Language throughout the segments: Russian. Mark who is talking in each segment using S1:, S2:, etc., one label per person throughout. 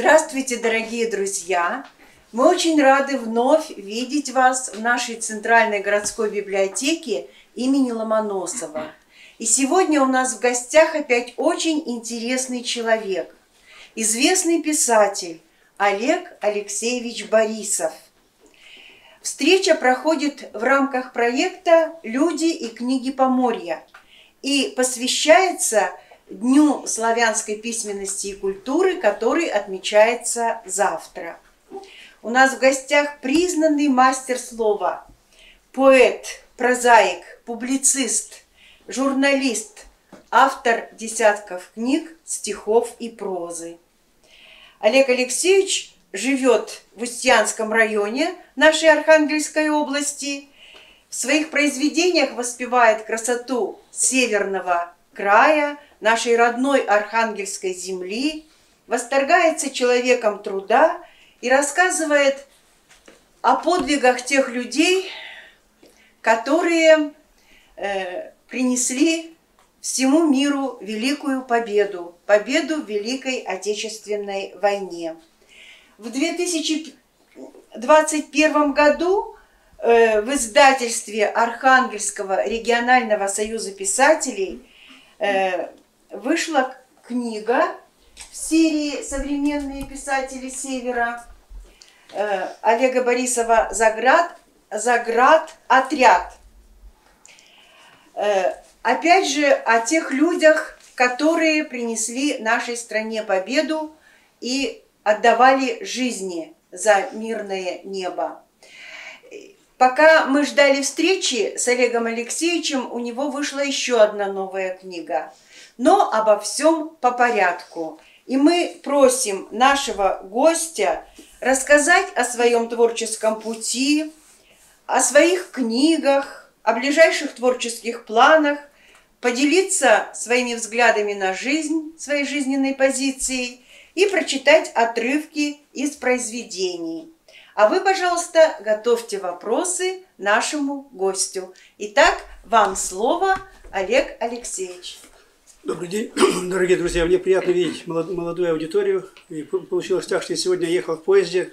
S1: Здравствуйте, дорогие друзья! Мы очень рады вновь видеть вас в нашей Центральной городской библиотеке имени Ломоносова. И сегодня у нас в гостях опять очень интересный человек, известный писатель Олег Алексеевич Борисов. Встреча проходит в рамках проекта «Люди и книги Поморья» и посвящается Дню славянской письменности и культуры, который отмечается завтра. У нас в гостях признанный мастер слова, поэт, прозаик, публицист, журналист, автор десятков книг, стихов и прозы. Олег Алексеевич живет в Устьянском районе нашей Архангельской области. В своих произведениях воспевает красоту северного края, нашей родной Архангельской земли, восторгается человеком труда и рассказывает о подвигах тех людей, которые э, принесли всему миру великую победу, победу в Великой Отечественной войне. В 2021 году э, в издательстве Архангельского регионального союза писателей э, вышла книга в серии «Современные писатели Севера» э, Олега Борисова «Заград», «Заград. Отряд». Э, опять же, о тех людях, которые принесли нашей стране победу и отдавали жизни за мирное небо. Пока мы ждали встречи с Олегом Алексеевичем, у него вышла еще одна новая книга – но обо всем по порядку. И мы просим нашего гостя рассказать о своем творческом пути, о своих книгах, о ближайших творческих планах, поделиться своими взглядами на жизнь, своей жизненной позицией и прочитать отрывки из произведений. А вы, пожалуйста, готовьте вопросы нашему гостю. Итак, вам слово, Олег Алексеевич.
S2: Добрый день, дорогие друзья. Мне приятно видеть молодую аудиторию. И получилось так, что я сегодня ехал в поезде.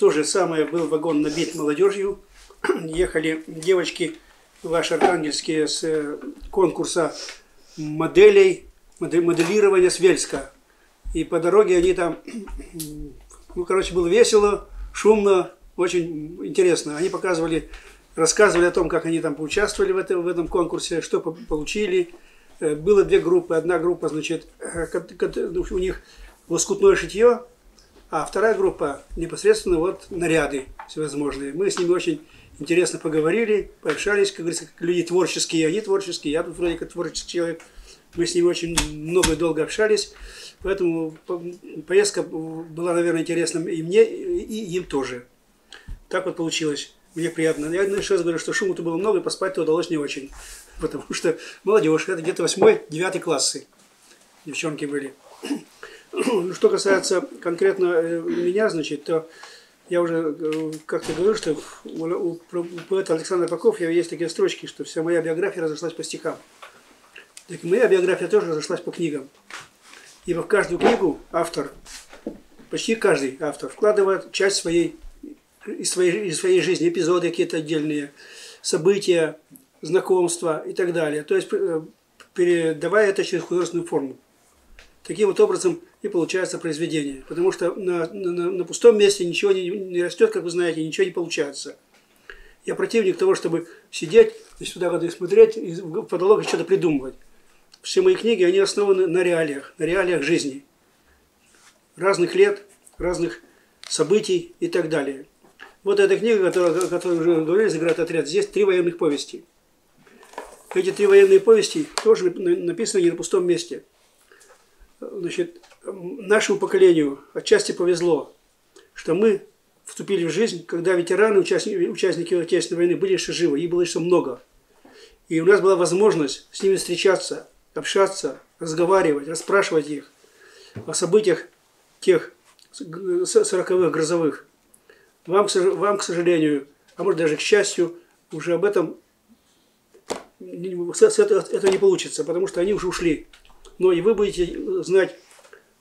S2: То же самое был вагон набит молодежью. Ехали девочки ваши архангельские с э, конкурса моделей, моделирования с Вельска. И по дороге они там, ну, короче, было весело, шумно, очень интересно. Они показывали, рассказывали о том, как они там поучаствовали в этом, в этом конкурсе, что получили – было две группы. Одна группа, значит, э, ну, у них лоскутное шитье, а вторая группа непосредственно вот наряды всевозможные. Мы с ними очень интересно поговорили, пообщались, как говорится, как люди творческие, они творческие, я тут вроде как творческий человек. Мы с ними очень много и долго общались, поэтому поездка была, наверное, интересна и мне, и им тоже. Так вот получилось. Мне приятно. Я еще раз говорю, что шума-то было много, и поспать-то удалось не очень потому что молодежь, это где-то восьмой, девятый классы девчонки были. Ну, что касается конкретно э, меня, значит, то я уже э, как-то говорил, что у поэта Александра Попкова есть такие строчки, что вся моя биография разошлась по стихам. Так и моя биография тоже разошлась по книгам. Ибо в каждую книгу автор, почти каждый автор, вкладывает часть своей из своей, из своей жизни, эпизоды какие-то отдельные, события, знакомства и так далее. То есть э, передавая это через художественную форму. Таким вот образом и получается произведение. Потому что на, на, на пустом месте ничего не, не растет, как вы знаете, ничего не получается. Я противник того, чтобы сидеть и сюда годы смотреть и в потолок что-то придумывать. Все мои книги, они основаны на реалиях, на реалиях жизни. Разных лет, разных событий и так далее. Вот эта книга, которая, о которой уже говорили, «Заград отряд», здесь три военных повести – эти три военные повести тоже написаны не на пустом месте. Значит, нашему поколению отчасти повезло, что мы вступили в жизнь, когда ветераны, участники, участники Отечественной войны были еще живы, их было еще много. И у нас была возможность с ними встречаться, общаться, разговаривать, расспрашивать их о событиях тех сороковых грозовых. Вам, вам, к сожалению, а может даже к счастью, уже об этом это не получится, потому что они уже ушли. Но и вы будете знать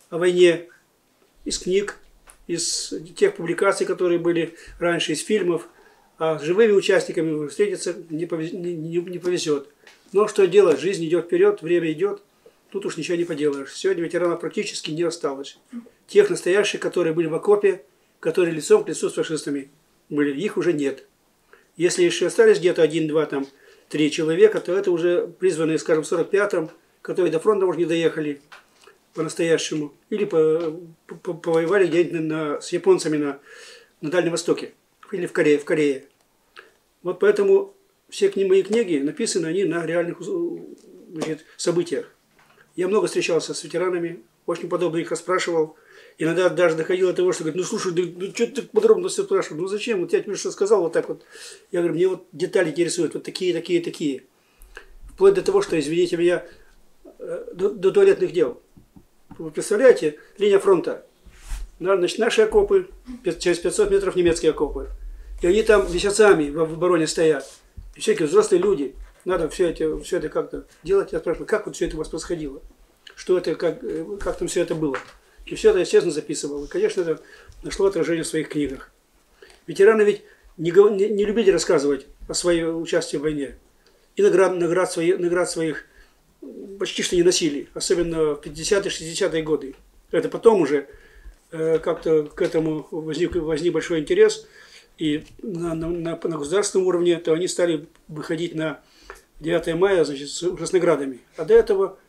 S2: о войне из книг, из тех публикаций, которые были раньше, из фильмов. А с живыми участниками встретиться не, повез, не, не, не повезет. Но что делать? Жизнь идет вперед, время идет. Тут уж ничего не поделаешь. Сегодня ветеранов практически не осталось. Тех настоящих, которые были в окопе, которые лицом к лицу с фашистами были, их уже нет. Если еще остались где-то один, два, там, три человека, то это уже призванные, скажем, в 45-м, которые до фронта уже не доехали по-настоящему. Или по, по, повоевали где-нибудь с японцами на, на Дальнем Востоке. Или в Корее. В Корее. Вот поэтому все кни, мои книги написаны они на реальных значит, событиях. Я много встречался с ветеранами, очень подобно их расспрашивал. Иногда даже доходило до того, что говорит, ну слушай, да, ну что ты подробно все спрашиваешь? Ну зачем? Вот я тебе что сказал вот так вот. Я говорю, мне вот детали интересуют, вот такие, такие, такие. Вплоть до того, что, извините меня, э, до, до туалетных дел. Вы представляете, линия фронта. Значит, наши окопы, через 500 метров немецкие окопы. И они там месяцами в обороне стоят. И всякие взрослые люди. Надо все это, все это как-то делать. Я спрашиваю, как вот все это у вас происходило? Что это, как, э, как там все это было? И все это честно записывал. И, конечно, это нашло отражение в своих книгах. Ветераны ведь не, не, не любили рассказывать о своем участии в войне. И наград, наград, свои, наград своих почти что не носили. Особенно в 50-е, 60-е годы. Это потом уже э, как-то к этому возник, возник большой интерес. И на, на, на, на государственном уровне то они стали выходить на 9 мая значит, уже с наградами. А до этого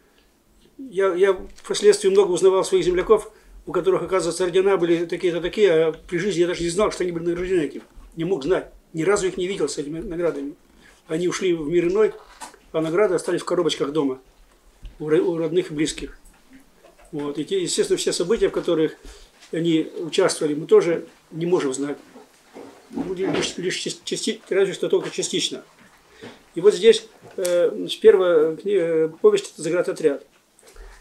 S2: я, я впоследствии много узнавал своих земляков, у которых, оказывается, ордена были такие-то такие, а при жизни я даже не знал, что они были награждены этим. Не мог знать. Ни разу их не видел с этими наградами. Они ушли в мир иной, а награды остались в коробочках дома у родных и близких. Вот. И, те, естественно, все события, в которых они участвовали, мы тоже не можем знать. Лишь, лишь части, разве что только частично. И вот здесь э, первая книга, повесть – это «Заградотряд».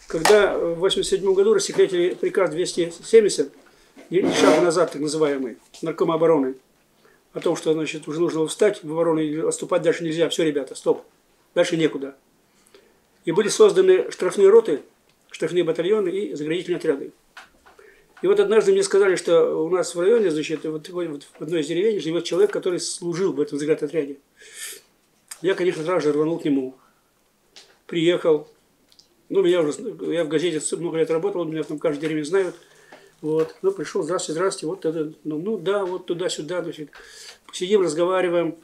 S2: Когда в 1987 году рассекретили приказ 270, шаг назад, так называемый, наркома обороны, о том, что значит, уже нужно встать в оборону и отступать дальше нельзя. Все, ребята, стоп. Дальше некуда. И были созданы штрафные роты, штрафные батальоны и заградительные отряды. И вот однажды мне сказали, что у нас в районе, значит, вот, вот в одной из деревень живет человек, который служил в этом заградотряде. Я, конечно, сразу же рванул к нему. Приехал, ну, меня уже, я в газете много лет работал, меня там каждый деревне знают. Вот. Ну, пришел, здравствуйте, здравствуйте, вот это, ну, ну да, вот туда-сюда, значит. Сидим, разговариваем.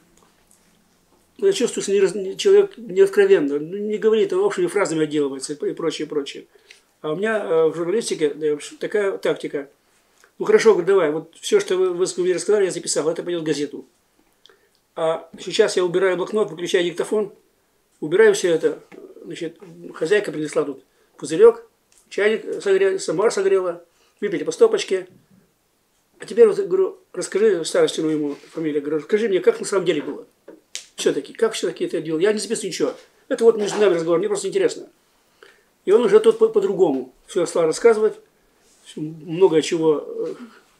S2: Я чувствую, что человек не откровенно, ну, не говорит, а общими фразами отделывается и прочее, прочее. А у меня э, в журналистике такая тактика. Ну хорошо, давай, вот все, что вы, вы мне рассказали, я записал, это пойдет в газету. А сейчас я убираю блокнот, выключаю диктофон, убираю все это, значит, хозяйка принесла тут пузырек, чайник согрел, самовар согрела, выпили по стопочке. А теперь вот, говорю, расскажи старостину ему фамилия, говорю, расскажи мне, как на самом деле было. Все-таки, как все-таки это делал? Я не записываю ничего. Это вот между нами разговор, мне просто интересно. И он уже тут по-другому по все стал рассказывать, много чего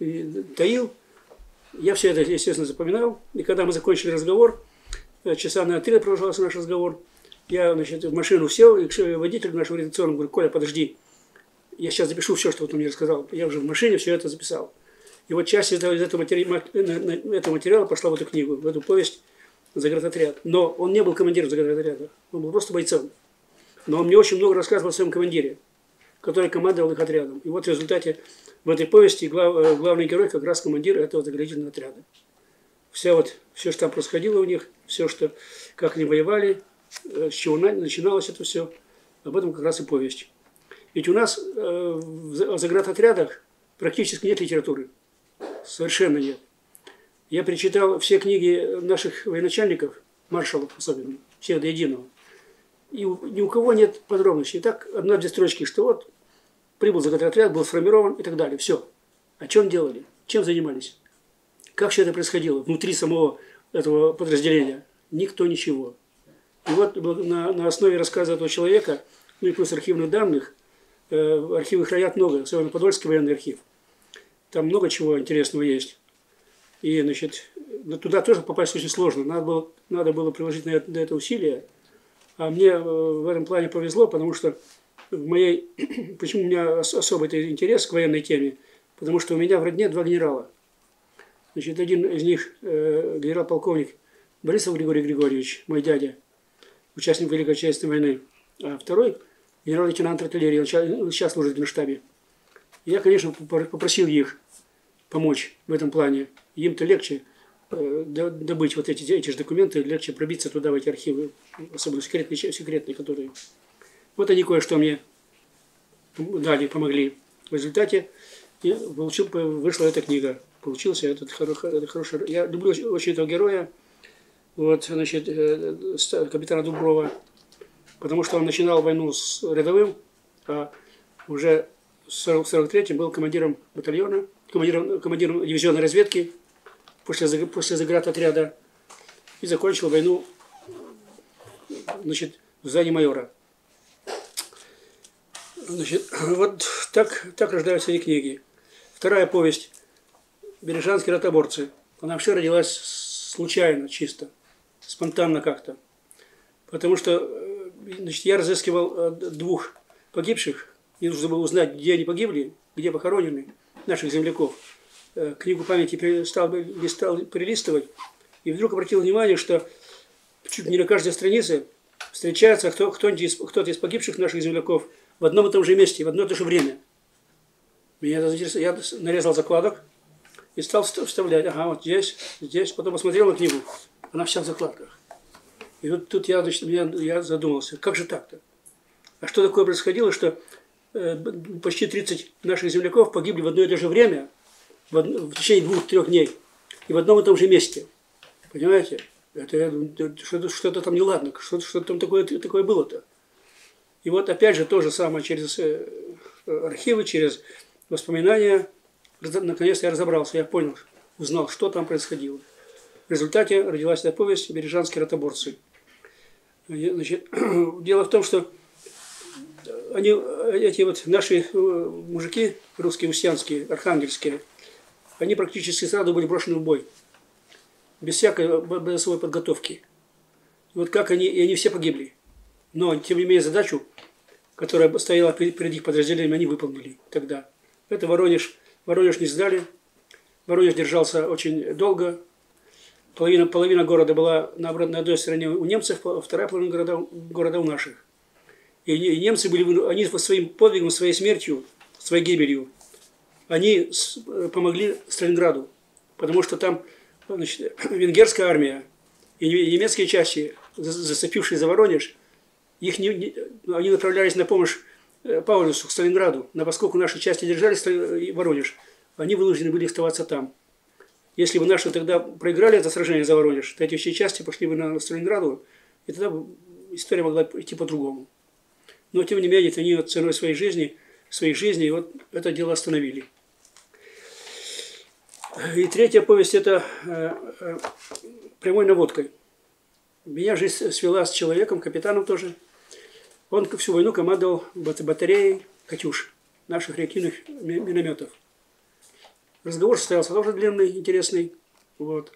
S2: э, таил. Я все это, естественно, запоминал. И когда мы закончили разговор, э, часа на три продолжался наш разговор, я, значит, в машину сел, и водитель нашего редакционного говорит, Коля, подожди, я сейчас запишу все, что он мне рассказал. Я уже в машине все это записал. И вот часть из этого материала, этого материала пошла в эту книгу, в эту повесть «Заградотряд». Но он не был командиром заградотряда, он был просто бойцом. Но он мне очень много рассказывал о своем командире, который командовал их отрядом. И вот в результате в этой повести глав, э, главный герой как раз командир этого заградительного отряда. Все вот, все, что там происходило у них, все, что, как они воевали, Э, с чего начиналось это все, об этом как раз и повесть. Ведь у нас э, в заградотрядах практически нет литературы. Совершенно нет. Я перечитал все книги наших военачальников, маршалов особенно, всех до единого. И ни у кого нет подробностей. И так, одна-две строчки, что вот прибыл заградотряд, был сформирован и так далее. Все. О чем делали? Чем занимались? Как все это происходило внутри самого этого подразделения? Никто ничего. И вот на, на основе рассказа этого человека, ну и плюс архивных данных, э, архивы хранят много, особенно Подольский военный архив. Там много чего интересного есть. И, значит, туда тоже попасть очень сложно. Надо было, надо было приложить на это, на это усилия. А мне э, в этом плане повезло, потому что в моей, почему у меня особый интерес к военной теме, потому что у меня в родне два генерала. Значит, один из них э, генерал-полковник Борисов Григорий Григорьевич, мой дядя, участник Великой Отечественной войны, а второй генерал-лейтенант артиллерии, он сейчас служит в штабе. Я, конечно, попросил их помочь в этом плане. Им-то легче э, добыть вот эти, эти же документы, легче пробиться туда, в эти архивы, особенно секретные, секретные, которые... Вот они кое-что мне дали, помогли. В результате я получил, вышла эта книга. Получился этот, этот хороший... Я люблю очень этого героя, вот, значит, э, капитана Дуброва, потому что он начинал войну с рядовым, а уже в 43-м был командиром батальона, командиром, командиром дивизионной разведки после, после заградотряда и закончил войну значит, в здании майора. Значит, вот так, так рождаются эти книги. Вторая повесть «Бережанские ротоборцы». Она вообще родилась случайно, чисто, спонтанно как-то. Потому что э, значит, я разыскивал э, двух погибших мне нужно было узнать, где они погибли, где похоронены, наших земляков. Э, книгу памяти стал, стал перелистывать, и вдруг обратил внимание, что чуть не на каждой странице встречается кто, кто-то, из, кто-то из погибших наших земляков в одном и том же месте, в одно и то же время. Меня это заинтересовало. Я нарезал закладок и стал вставлять. Ага, вот здесь, здесь. Потом посмотрел на книгу. Она вся в закладках. И вот тут я, значит, я, я задумался, как же так-то? А что такое происходило, что Э, почти 30 наших земляков погибли в одно и то же время, в, одно, в течение двух-трех дней, и в одном и том же месте. Понимаете? Это что-то, что-то там неладно, что-то, что там такое, такое было-то. И вот опять же то же самое через э, архивы, через воспоминания. Наконец я разобрался, я понял, узнал, что там происходило. В результате родилась эта повесть «Бережанские ротоборцы». Значит, дело в том, что они, эти вот наши э, мужики, русские, устянские, архангельские, они практически сразу были брошены в бой. Без всякой боевой подготовки. И вот как они, и они все погибли. Но, тем не менее, задачу, которая стояла перед, их подразделением, они выполнили тогда. Это Воронеж. Воронеж не сдали. Воронеж держался очень долго. Половина, половина города была на, на одной стороне у немцев, вторая половина города, города у наших. И немцы были, они своим подвигом, своей смертью, своей гибелью, они э, помогли Сталинграду, потому что там значит, венгерская армия и немецкие части, зацепившие за Воронеж, их не, не, они направлялись на помощь э, Паулюсу, к Сталинграду, но поскольку наши части держали Воронеж, они вынуждены были оставаться там. Если бы наши тогда проиграли это сражение за Воронеж, то эти все части пошли бы на Сталинграду, и тогда история могла идти по-другому. Но, тем не менее, они вот ценой своей жизни, своей жизни вот это дело остановили. И третья повесть – это э, э, прямой наводкой. Меня жизнь свела с человеком, капитаном тоже. Он всю войну командовал батареей «Катюш» наших реактивных минометов. Разговор состоялся тоже длинный, интересный. Вот.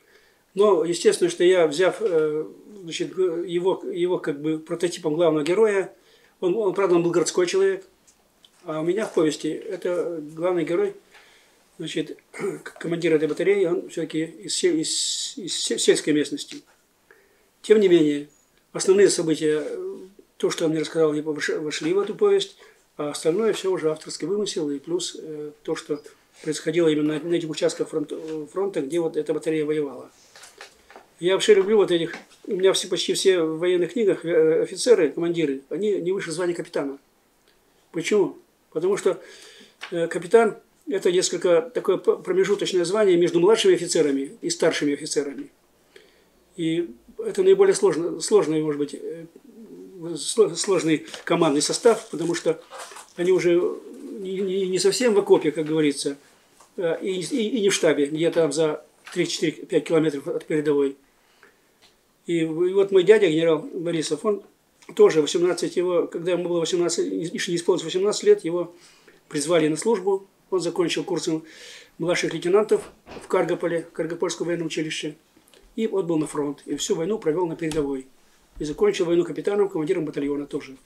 S2: Но, естественно, что я, взяв э, значит, его, его как бы прототипом главного героя, он, он, правда, он был городской человек, а у меня в повести это главный герой, значит, командир этой батареи, он все-таки из, из, из сельской местности. Тем не менее, основные события, то, что он мне рассказал, вошли в эту повесть, а остальное все уже авторский вымысел, и плюс э, то, что происходило именно на, этих участках фронта, фронта, где вот эта батарея воевала. Я вообще люблю вот этих, у меня все, почти все в военных книгах э, офицеры, командиры, они не выше звания капитана. Почему? Потому что э, капитан – это несколько такое промежуточное звание между младшими офицерами и старшими офицерами. И это наиболее сложно, сложный, может быть, э, сложный командный состав, потому что они уже не совсем в окопе, как говорится, и, и, и не в штабе, где-то там за 3-4-5 километров от передовой. И, вот мой дядя, генерал Борисов, он тоже 18 его, когда ему было 18, еще не исполнилось 18 лет, его призвали на службу. Он закончил курсы младших лейтенантов в Каргополе, Каргопольском военном училище. И отбыл на фронт. И всю войну провел на передовой. И закончил войну капитаном, командиром батальона тоже.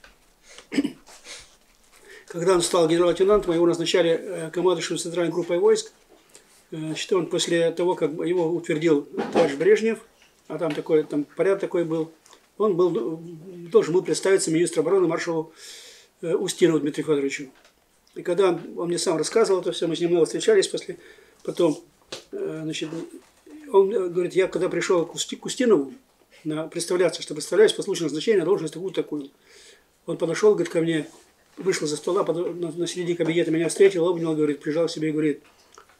S2: Когда он стал генерал-лейтенантом, его назначали э, командующим центральной группой войск. Э, значит, он после того, как его утвердил товарищ Брежнев, а там такой, там порядок такой был, он был, должен был представиться министру обороны маршалу э, Устинову Дмитрию Федоровичу. И когда он, он мне сам рассказывал это все, мы с ним много встречались после, потом, значит, он говорит, я когда пришел к Устинову, на, представляться, что представляюсь по случаю назначения должность такую-такую. Он подошел, говорит, ко мне, вышел за стола, на, середине кабинета меня встретил, обнял, говорит, прижал к себе и говорит,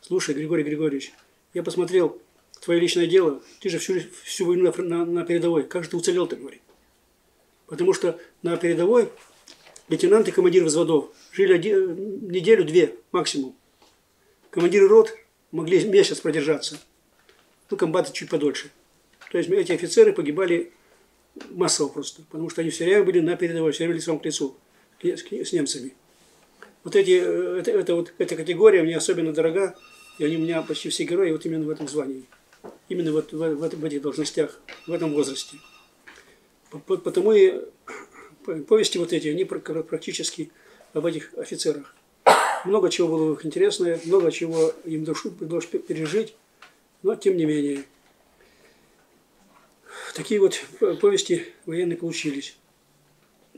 S2: слушай, Григорий Григорьевич, я посмотрел твое личное дело, ты же всю, всю войну на, на, на передовой, как же ты уцелел-то, говорит. Потому что на передовой лейтенанты и командиры взводов жили неделю-две максимум. Командиры рот могли месяц продержаться. Ну, комбаты чуть подольше. То есть эти офицеры погибали массово просто, потому что они все время были на передовой, все время лицом к лицу с немцами. Вот эти, э, это, это вот, эта категория мне особенно дорога, и они у меня почти все герои вот именно в этом звании. Именно вот в, в, в этих должностях, в этом возрасте. Потому и повести вот эти, они практически об этих офицерах. Много чего было у них интересное, много чего им душу пришлось пережить, но тем не менее. Такие вот повести военные получились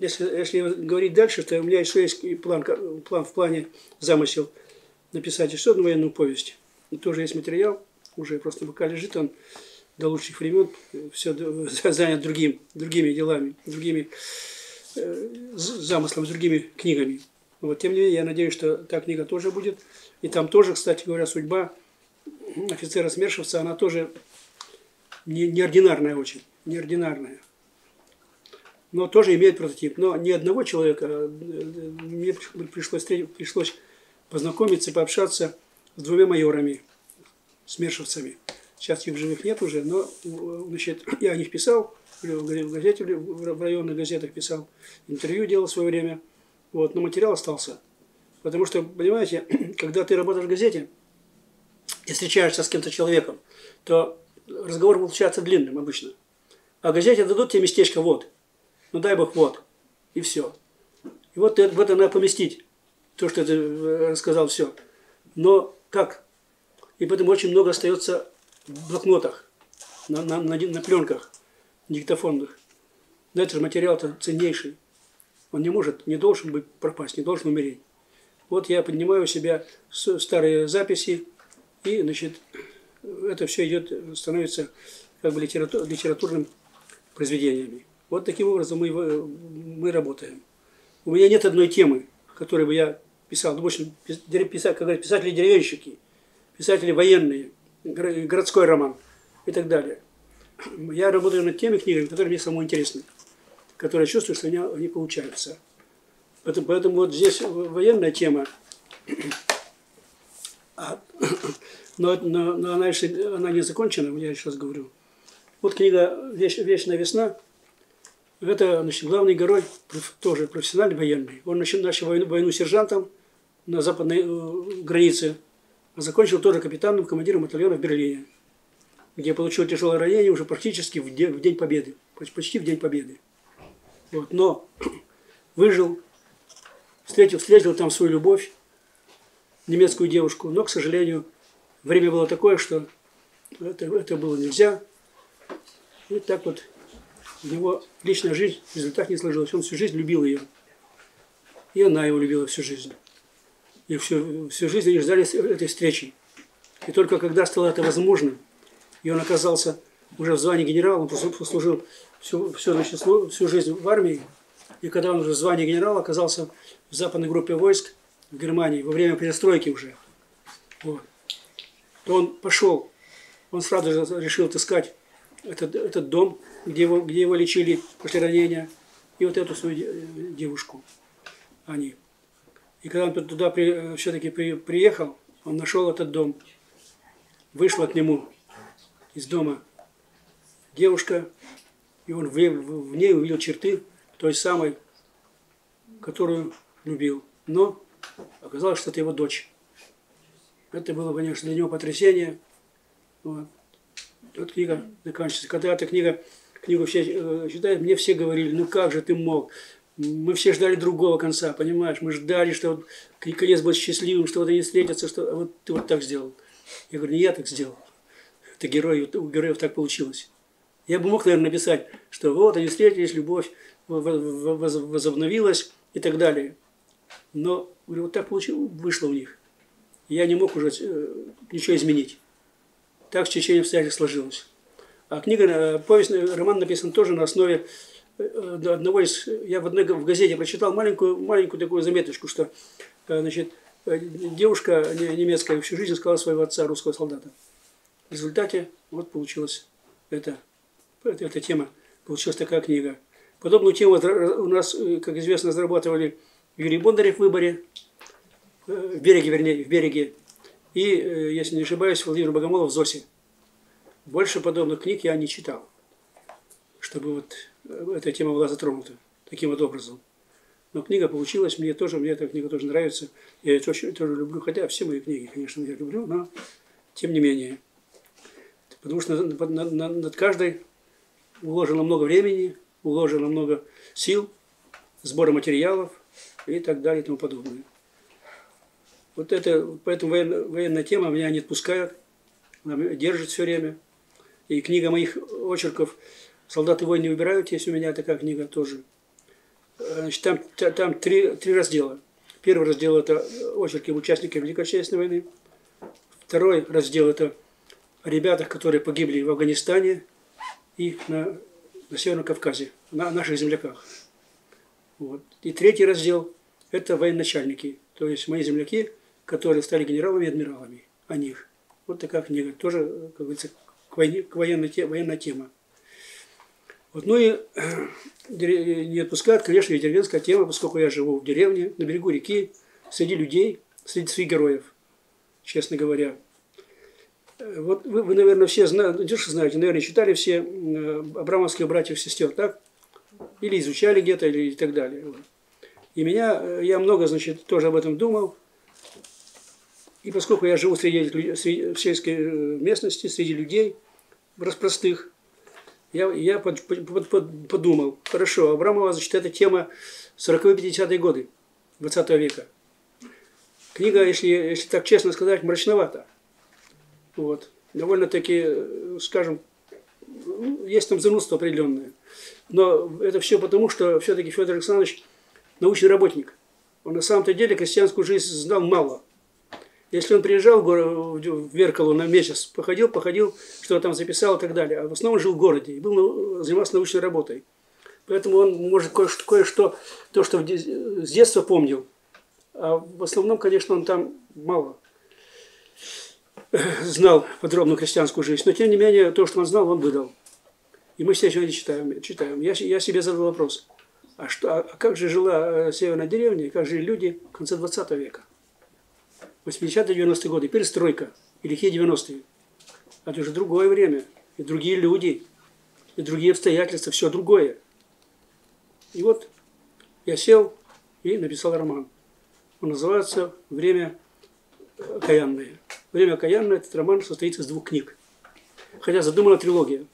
S2: если, если говорить дальше, то у меня еще есть план, план в плане замысел написать еще одну военную повесть. Тоже есть материал, уже просто пока лежит он до лучших времен, все занят другим, другими делами, другими э, замыслами, другими книгами. Вот, тем не менее, я надеюсь, что та книга тоже будет. И там тоже, кстати говоря, судьба офицера Смершевца, она тоже не, неординарная очень, неординарная но тоже имеет прототип. Но ни одного человека, э, мне пришлось, пришлось познакомиться, пообщаться с двумя майорами, смершевцами. Сейчас их в живых нет уже, но значит, я о них писал, в газете, в районных газетах писал, интервью делал в свое время, вот, но материал остался. Потому что, понимаете, когда ты работаешь в газете и встречаешься с кем-то человеком, то разговор получается длинным обычно. А газете дадут тебе местечко вот – ну дай бог вот, и все. И вот в это надо поместить, то, что ты э, рассказал, все. Но как? И поэтому очень много остается в блокнотах, на, на, на, на пленках диктофонных. Но это же материал-то ценнейший. Он не может, не должен быть пропасть, не должен умереть. Вот я поднимаю у себя старые записи, и, значит, это все идет, становится как бы литератур, литературным произведениями. Вот таким образом мы, мы работаем. У меня нет одной темы, которой бы я писал. Ну, в общем, писать, как говорят, писатели-деревенщики, писатели военные, городской роман и так далее. Я работаю над теми книгами, которые мне самому интересны, которые чувствую, что у меня они получаются. Поэтому, поэтому вот здесь военная тема, а, но, но, но она, еще, она не закончена, я сейчас говорю. Вот книга «Вечная весна», это значит, главный герой, тоже профессиональный военный. Он начал, начал войну, войну сержантом на западной э, границе, а закончил тоже капитаном, командиром батальона в Берлине, где получил тяжелое ранение уже практически в день, в день победы, почти в день победы. Вот, но выжил, встретил, встретил там свою любовь, немецкую девушку, но, к сожалению, время было такое, что это, это было нельзя. И так вот его личная жизнь в результате не сложилась. Он всю жизнь любил ее. И она его любила всю жизнь. И всю, всю жизнь они ждали этой встречи. И только когда стало это возможным, и он оказался уже в звании генерала, он послужил всю, всю, значит, всю жизнь в армии, и когда он уже в звании генерала оказался в западной группе войск в Германии во время перестройки уже, вот, то он пошел, он сразу же решил отыскать этот, этот дом, где его, где его лечили после ранения, и вот эту свою девушку они. И когда он туда при, все-таки при, приехал, он нашел этот дом, вышла к нему из дома девушка, и он в, в, в ней увидел черты той самой, которую любил. Но оказалось, что это его дочь. Это было, конечно, для него потрясение. Вот. Вот книга заканчивается. Когда эта книга книгу все э, читают, мне все говорили, ну как же ты мог, Мы все ждали другого конца, понимаешь? Мы ждали, что вот конец будет счастливым, что вот они встретятся, что вот ты вот так сделал. Я говорю, не я так сделал. Это герой, у героев так получилось. Я бы мог, наверное, написать, что вот они встретились, любовь возобновилась и так далее. Но говорю, вот так получилось, вышло у них. Я не мог уже э, ничего изменить. Так в течение обстоятельств сложилось. А книга, э, повесть, э, роман написан тоже на основе одного из... Я в одной в газете прочитал маленькую, маленькую такую заметочку, что значит, девушка немецкая всю жизнь искала своего отца, русского солдата. В результате вот получилась эта, эта тема, получилась такая книга. Подобную тему у нас, как известно, разрабатывали Юрий Бондарев в выборе, в береге, вернее, в береге, и, если не ошибаюсь, Владимир Богомолов в ЗОСе. Больше подобных книг я не читал, чтобы вот эта тема была затронута таким вот образом. Но книга получилась, мне тоже, мне эта книга тоже нравится. Я ее тоже, тоже люблю, хотя все мои книги, конечно, я люблю, но тем не менее. Потому что над, над, над каждой уложено много времени, уложено много сил, сбора материалов и так далее и тому подобное. Вот это, поэтому военная, военная тема меня не отпускает, она держит все время. И книга моих очерков «Солдаты войны выбирают», есть у меня такая книга тоже. Значит, там, там три, три раздела. Первый раздел – это очерки участников Великой Отечественной войны. Второй раздел – это о которые погибли в Афганистане и на, на Северном Кавказе, на наших земляках. Вот. И третий раздел – это военачальники, то есть мои земляки, которые стали генералами и адмиралами, о них. Вот такая книга, тоже, как говорится, к, войне, к военной, военная тема. Вот, ну и не отпускает, конечно, и деревенская тема, поскольку я живу в деревне, на берегу реки, среди людей, среди своих героев, честно говоря. Вот вы, вы наверное, все знаете, не знаете, наверное, читали все абрамовских братьев и сестер, так? Или изучали где-то, или и так далее. И меня, я много, значит, тоже об этом думал. И поскольку я живу среди, среди в сельской э, местности, среди людей, простых, я, я под, под, под, подумал, хорошо, Абрамова, значит, это тема 40-50-е годы 20 века. Книга, если, если так честно сказать, мрачновата. Вот. Довольно-таки, э, скажем, ну, есть там занудство определенное. Но это все потому, что все-таки Федор Александрович научный работник. Он на самом-то деле крестьянскую жизнь знал мало – если он приезжал в Веркалу на месяц, походил, походил, что там записал и так далее. А в основном жил в городе и был, занимался научной работой. Поэтому он может кое-что, кое-что то, что с детства помнил. А в основном, конечно, он там мало знал подробную крестьянскую жизнь. Но, тем не менее, то, что он знал, он выдал. И мы все сегодня читаем. читаем. Я, я себе задал вопрос. А, что, а как же жила э, северная деревня, как жили люди в конце 20 века? 80-90-е годы, перестройка и лихие 90-е. Это уже другое время, и другие люди, и другие обстоятельства, все другое. И вот я сел и написал роман. Он называется «Время окаянное». «Время окаянное» – этот роман состоит из двух книг. Хотя задумана трилогия.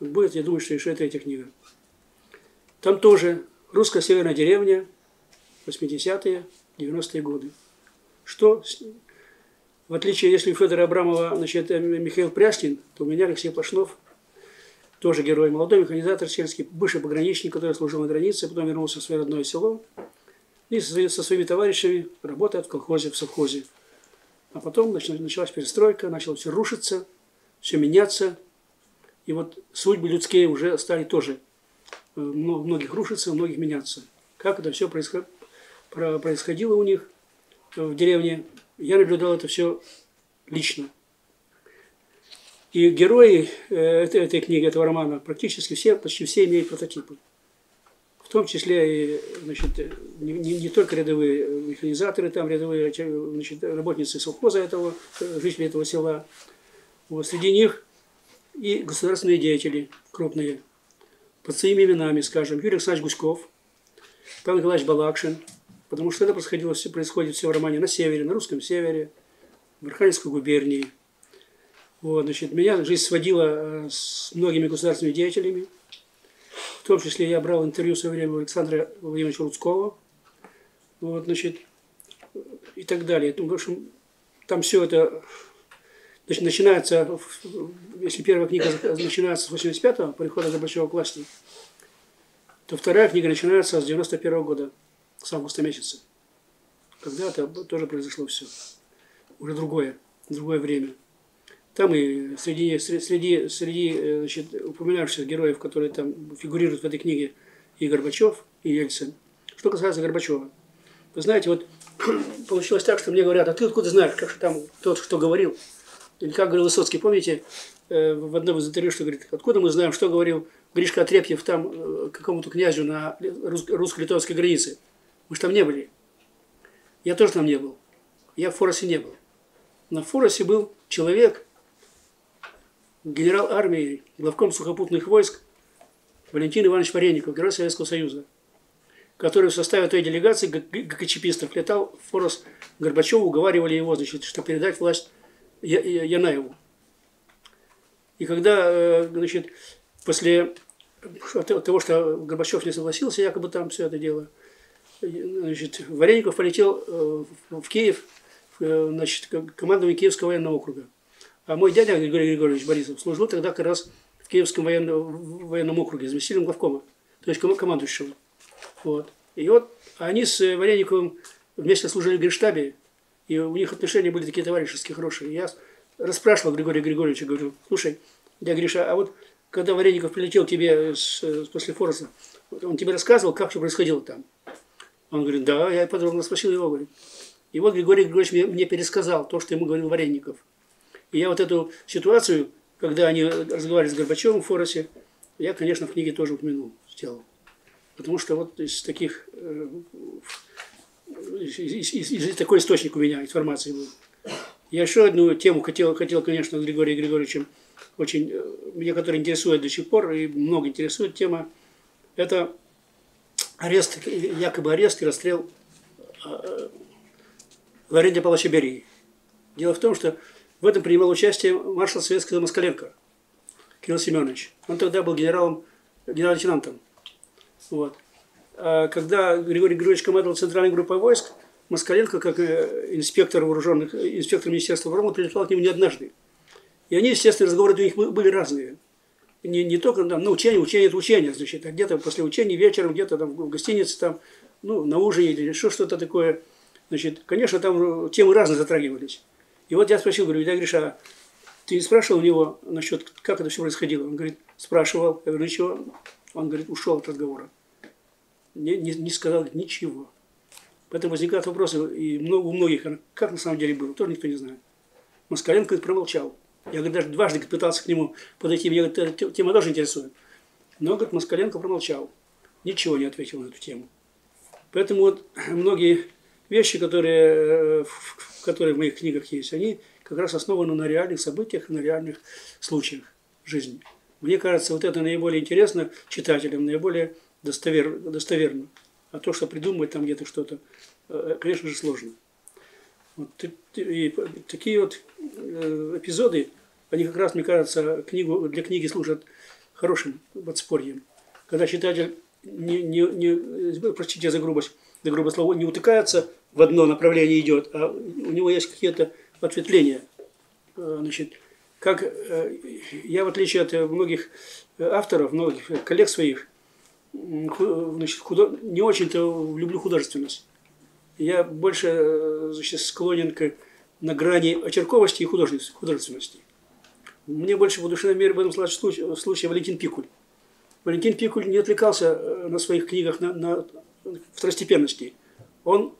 S2: Будет, я думаю, что еще третья книга. Там тоже русская северная деревня, 80-е, 90-е годы что, в отличие, если у Федора Абрамова, значит, э, Михаил Пряслин, то у меня Алексей Плашнов, тоже герой, молодой механизатор сельский, бывший пограничник, который служил на границе, потом вернулся в свое родное село и со, со своими товарищами работает в колхозе, в совхозе. А потом началась перестройка, начало все рушиться, все меняться. И вот судьбы людские уже стали тоже э, многих рушиться, многих меняться. Как это все происходило у них, в деревне, я наблюдал это все лично. И герои э, этой, книги, этого романа, практически все, почти все имеют прототипы. В том числе и, значит, не, не, не только рядовые механизаторы, там рядовые значит, работницы совхоза этого, жители этого села. Вот, среди них и государственные деятели крупные, под своими именами, скажем, Юрий Александрович Гуськов, Павел Николаевич Балакшин – Потому что это происходило, все, происходит все в романе на севере, на русском севере, в Архангельской губернии. Вот, значит, меня жизнь сводила э, с многими государственными деятелями. В том числе я брал интервью в свое время у Александра Владимировича Рудского. Вот, значит, и так далее. Ну, в общем, там все это значит, начинается, если первая книга начинается с 85-го, прихода Горбачева к власти, то вторая книга начинается с 91 -го года, с августа месяца. Когда это тоже произошло все. Уже другое, другое время. Там и среди, среди, среди э, значит, упоминавшихся героев, которые там фигурируют в этой книге, и Горбачев, и Ельцин. Что касается Горбачева. Вы знаете, вот получилось так, что мне говорят, а ты откуда знаешь, как там тот, что говорил? Или как говорил Высоцкий, помните, э, в одном из интервью, что говорит, откуда мы знаем, что говорил Гришка Отрепьев там э, какому-то князю на русско-литовской границе. Мы же там не были. Я тоже там не был. Я в Форосе не был. На Форосе был человек, генерал армии, главком сухопутных войск Валентин Иванович Вареников, герой Советского Союза, который в составе той делегации ГКЧПистов летал в Форос Горбачеву, уговаривали его, значит, что передать власть Янаеву. И когда, э, значит, после того, что Горбачев не согласился, якобы там все это дело, значит, Вареников полетел э, в Киев, э, значит, командование Киевского военного округа. А мой дядя Григорий Григорьевич Борисов служил тогда как раз в Киевском военном, военном округе, заместителем главкома, то есть командующего. Вот. И вот они с Варениковым вместе служили в Генштабе, и у них отношения были такие товарищеские, хорошие. Я расспрашивал Григория Григорьевича, говорю, слушай, я Гриша, а вот когда Вареников прилетел к тебе с, после Фороса, он тебе рассказывал, как все происходило там? Он говорит, да, я подробно спросил его, говорит. И вот Григорий Григорьевич мне, мне пересказал то, что ему говорил Вареников. И я вот эту ситуацию, когда они разговаривали с Горбачевым в Форосе, я, конечно, в книге тоже упомянул, сделал. Потому что вот из таких, э, из, из, из, из такой источник у меня информации был. Я еще одну тему хотел, хотел конечно, с Григорием Григорьевичем, очень, э, меня которая интересует до сих пор, и много интересует тема, это арест, якобы арест и расстрел Лаврентия Павловича Берии. Дело в том, что в этом принимал участие маршал Советского Москаленко Кирилл Семенович. Он тогда был генералом, генерал-лейтенантом. Вот. А когда Григорий Григорьевич командовал центральной группой войск, Москаленко, как инспектор вооруженных, инспектор Министерства обороны, прилетал к нему не однажды. И они, естественно, разговоры у них были разные. Не, не только там, на учение, учение это учение, значит, а где-то после учения вечером, где-то там в гостинице, там, ну, на ужине или еще что-то такое. Значит, конечно, там темы разные затрагивались. И вот я спросил, говорю, я Гриша, а ты спрашивал у него насчет, как это все происходило? Он говорит, спрашивал. Я говорю, ничего. Он говорит, ушел от разговора. Не, не, не сказал ничего. Поэтому возникают вопросы и много, у многих, как на самом деле было, тоже никто не знает. Москаленко промолчал. Я говорит, даже дважды пытался к нему подойти, меня говорит, тема тоже интересует. Но, говорит, Москаленко промолчал. Ничего не ответил на эту тему. Поэтому вот многие вещи, которые, э, которые в моих книгах есть, они как раз основаны на реальных событиях, на реальных случаях жизни. Мне кажется, вот это наиболее интересно читателям, наиболее достовер, достоверно. А то, что придумывать там где-то что-то, э, конечно же, сложно. Вот, и такие вот э, эпизоды, они как раз, мне кажется, книгу, для книги служат хорошим подспорьем. Когда читатель не, не, не простите за грубость, за грубое слово, не утыкается в одно направление идет, а у него есть какие-то ответвления. Э, значит, как я, в отличие от многих авторов, многих коллег своих, значит, худо... не очень-то люблю художественность. Я больше э, значит, склонен к на грани очерковости и художественности. Мне больше по душе в этом случае, Валентин Пикуль. Валентин Пикуль не отвлекался э, на своих книгах на, на второстепенности. Он,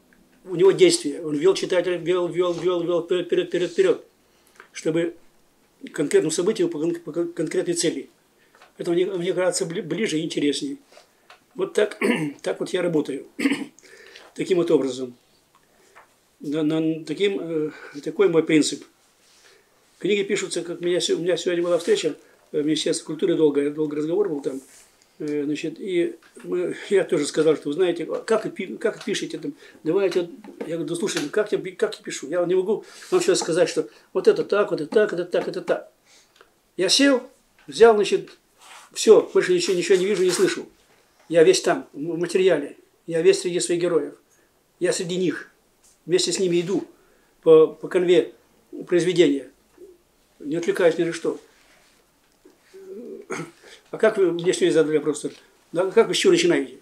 S2: у него действие. Он вел читателя, вел, вел, вел, вел вперед, вперед, вперед, вперед, чтобы конкретному событию по, по конкретной цели. Это мне, мне кажется ближе и интереснее. Вот так, так вот я работаю. таким вот образом. На, на, таким, э, такой мой принцип. Книги пишутся, как меня, у меня сегодня была встреча в Министерстве культуры, долго, долго разговор был там. Э, значит, и мы, я тоже сказал, что вы знаете, как, как пишете там, давайте, я говорю, да слушайте, как я, как я пишу? Я не могу вам сейчас сказать, что вот это так, вот это так, это так, это так. Я сел, взял, значит, Все, больше ничего, ничего не вижу, не слышу. Я весь там, в материале. Я весь среди своих героев. Я среди них. Вместе с ними иду по, по конве произведения. Не отвлекаюсь ни на что. А как вы, мне сегодня задали вопрос, да, как вы с чего начинаете?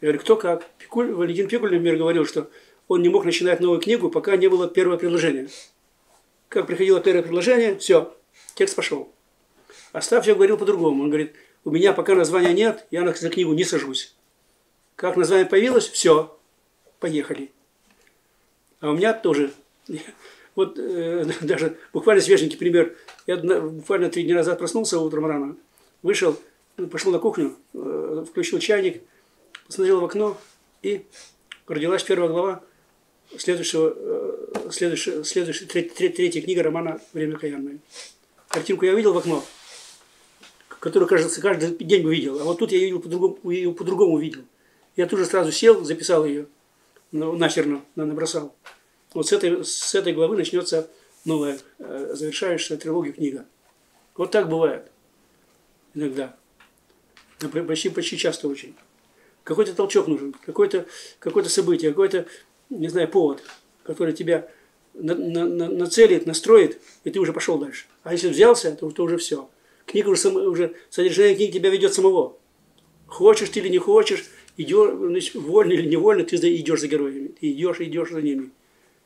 S2: Я говорю, кто как? Пикуль, Валентин Пикуль, например, говорил, что он не мог начинать новую книгу, пока не было первого предложения. Как приходило первое предложение, все, текст пошел. Астафьев говорил по-другому. Он говорит, у меня пока названия нет, я на книгу не сажусь. Как название появилось, все, поехали. А у меня тоже. Вот э, даже буквально свеженький пример. Я буквально три дня назад проснулся утром рано, вышел, пошел на кухню, э, включил чайник, посмотрел в окно, и родилась первая глава следующего, э, следующего, следующего третья, третья книга романа «Время каянное». Картинку я увидел в окно, которую, кажется, каждый день увидел. А вот тут я ее по-другому, ее по-другому видел. Я тут же сразу сел, записал ее, ну, нахерно набросал. Вот с этой, с этой главы начнется новая, э, завершающая трилогию книга. Вот так бывает иногда. Почти, почти часто очень. Какой-то толчок нужен, какое-то какое событие, какой-то, не знаю, повод, который тебя на, на, на, нацелит, настроит, и ты уже пошел дальше. А если взялся, то, то уже все. Книга уже, уже, содержание книги тебя ведет самого. Хочешь ты или не хочешь, идешь, значит, вольно или невольно, ты идешь за героями. Ты идешь и идешь за ними.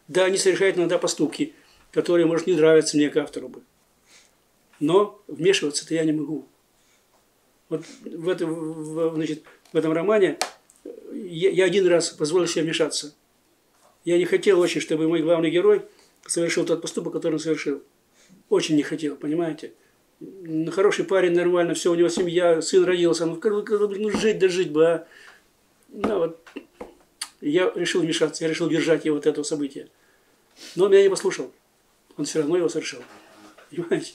S2: Да, они совершают иногда поступки, которые, может, не нравятся мне как автору бы. Но вмешиваться-то я не могу. Вот в, этом, в, значит, в этом романе я, я один раз позволил себе вмешаться. Я не хотел очень, чтобы мой главный герой совершил тот поступок, который он совершил. Очень не хотел, понимаете? хороший парень, нормально, все, у него семья, сын родился, ну, ну жить да жить бы, а. Ну, вот. Я решил вмешаться, я решил держать его от этого события. Но он меня не послушал. Он все равно его совершил. Понимаете?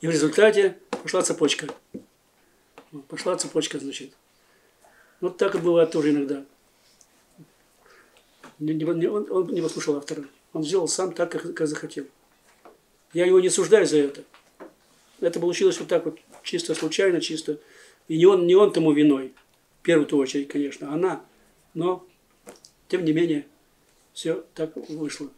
S2: И в результате пошла цепочка. Пошла цепочка, значит. Вот так и бывает тоже иногда. Он, не послушал автора. Он сделал сам так, как, захотел. Я его не суждаю за это. Это получилось вот так вот, чисто случайно, чисто. И не он, не он тому виной, первую очередь, конечно, она. Но, тем не менее, все так вышло.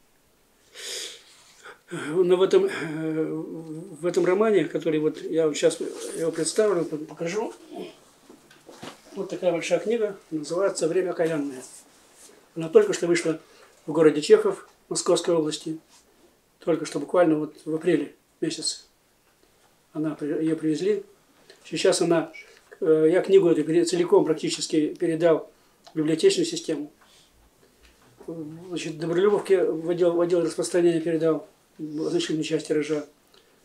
S2: Но в этом, в этом романе, который вот я сейчас его представлю, покажу. Вот такая большая книга, называется «Время окаянное». Она только что вышла в городе Чехов, Московской области. Только что буквально вот в апреле месяце она, ее привезли. Сейчас она, я книгу эту целиком практически передал в библиотечную систему. Значит, Добролюбовке в отдел, в отдел распространения передал значительную часть тиража.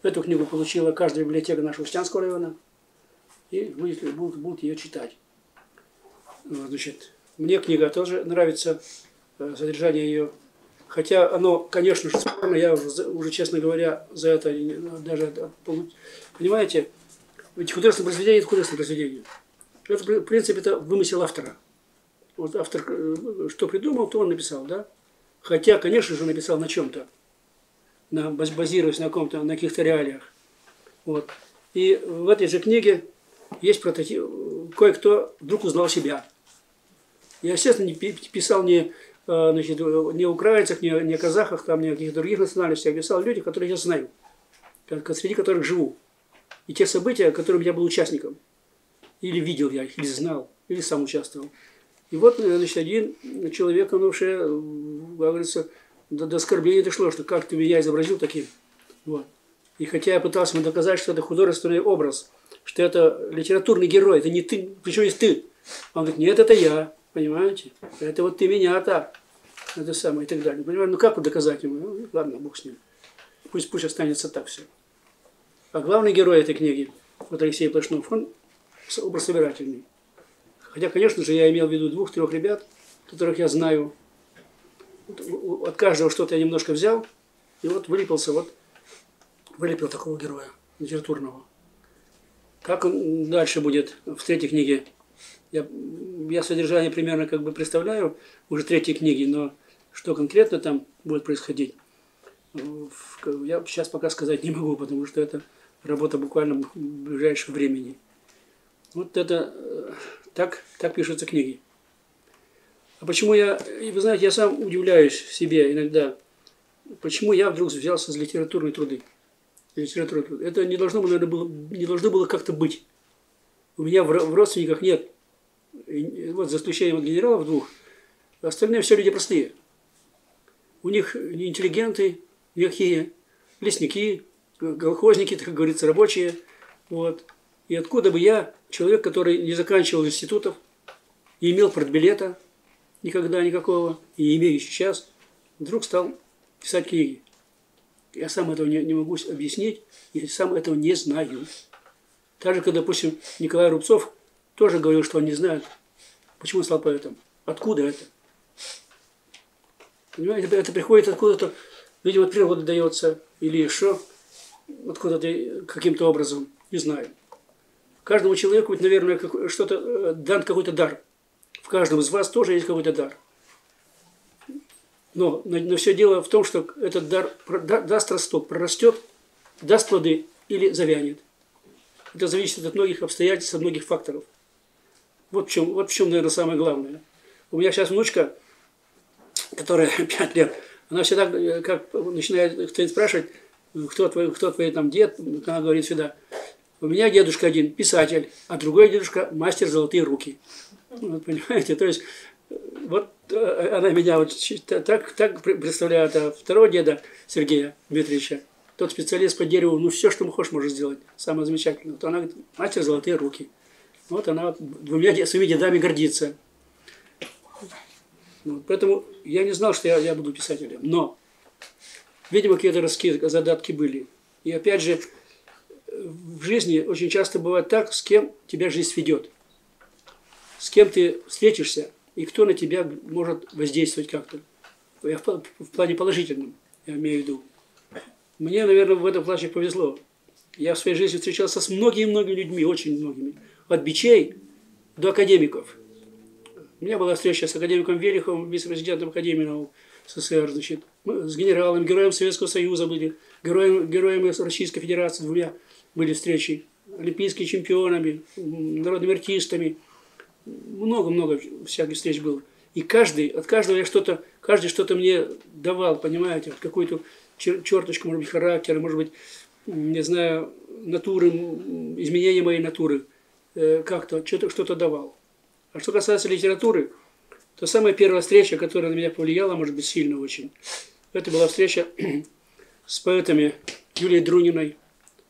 S2: Эту книгу получила каждая библиотека нашего Устянского района. И будет, будут, будут ее читать. Значит, мне книга тоже нравится, э, содержание ее Хотя оно, конечно же, спорно, я уже, уже, честно говоря, за это даже... Понимаете, ведь художественное произведение – это художественное произведение. Это, в принципе, это вымысел автора. Вот автор э, что придумал, то он написал, да? Хотя, конечно же, написал на чем-то, на, базируясь на каком-то, на каких-то реалиях. Вот. И в этой же книге есть прототип, кое-кто вдруг узнал себя. Я, естественно, не писал не Э, значит, не украинцах, не, не казахах, там, не каких-то других национальностях, я писал люди, которых я знаю, среди которых живу. И те события, которым я был участником. Или видел я их, или знал, или сам участвовал. И вот, э, значит, один человек, он уже, э, говорится, до, до оскорбления дошло, что как ты меня изобразил таким. Вот. И хотя я пытался ему доказать, что это художественный образ, что это литературный герой, это не ты, причем есть ты. Он говорит, нет, это я. Понимаете? Это вот ты меня так. Это самое и так далее. Понимаете? Ну как доказать ему? Ну, ладно, Бог с ним. Пусть, пусть останется так все. А главный герой этой книги, вот Алексей Плашнов, он образсобирательный. Хотя, конечно же, я имел в виду двух-трех ребят, которых я знаю. От каждого что-то я немножко взял, и вот вылепился, вот вылепил такого героя литературного. Как он дальше будет в третьей книге я, я содержание примерно как бы представляю уже третьей книги, но что конкретно там будет происходить, я сейчас пока сказать не могу, потому что это работа буквально в ближайшем времени. Вот это э, так, так пишутся книги. А почему я, вы знаете, я сам удивляюсь себе иногда, почему я вдруг взялся за литературные труды. Литературные труды. Это не должно, наверное, было, не должно было как-то быть. У меня в, в родственниках нет, вот за исключением генералов двух, остальные все люди простые. У них интеллигенты, никакие, лесники, колхозники, так говорится, рабочие. Вот. И откуда бы я, человек, который не заканчивал институтов, и имел продбилета, никогда никакого, и имею сейчас, вдруг стал писать книги. Я сам этого не, не могу объяснить, я сам этого не знаю. Так же, как, допустим, Николай Рубцов тоже говорил, что он не знает, почему он стал поэтом. Откуда это? Понимаете, это приходит откуда-то, видимо, от природы дается, или еще откуда-то каким-то образом, не знаю. Каждому человеку, наверное, что-то э, дан какой-то дар. В каждом из вас тоже есть какой-то дар. Но, но, все дело в том, что этот дар даст росток, прорастет, даст плоды или завянет. Это зависит от многих обстоятельств, от многих факторов. Вот в чем, вот в чем, наверное, самое главное. У меня сейчас внучка, которая 5 лет, она всегда, э, как начинает кто-нибудь спрашивать, кто твой, кто твой там дед, она говорит всегда, у меня дедушка один писатель, а другой дедушка мастер золотые руки. Вот, понимаете, то есть вот э, она меня вот так, так представляет, а второго деда Сергея Дмитриевича, тот специалист по дереву, ну все, что мы хочешь, может сделать, самое замечательное. Вот она мастер золотые руки. Вот она вот двумя своими дедами гордится. Вот, поэтому я не знал, что я, я буду писателем. Но, видимо, какие-то раскидки, задатки были. И опять же, в жизни очень часто бывает так, с кем тебя жизнь ведет. С кем ты встретишься, и кто на тебя может воздействовать как-то. Я в, в плане положительном, я имею в виду. Мне, наверное, в этом плане повезло. Я в своей жизни встречался с многими-многими людьми, очень многими. От бичей до академиков – у меня была встреча с академиком Велиховым, вице-президентом Академии наук СССР, значит, с генералом, героем Советского Союза были, героем, героем Российской Федерации, двумя были встречи, олимпийскими чемпионами, народными артистами, много-много всяких встреч было. И каждый, от каждого я что-то, каждый что-то мне давал, понимаете, какую-то черточку, может быть, характера, может быть, не знаю, натуры, изменения моей натуры, э, как-то, что-то давал. А что касается литературы, то самая первая встреча, которая на меня повлияла, может быть, сильно очень, это была встреча с поэтами Юлией Друниной,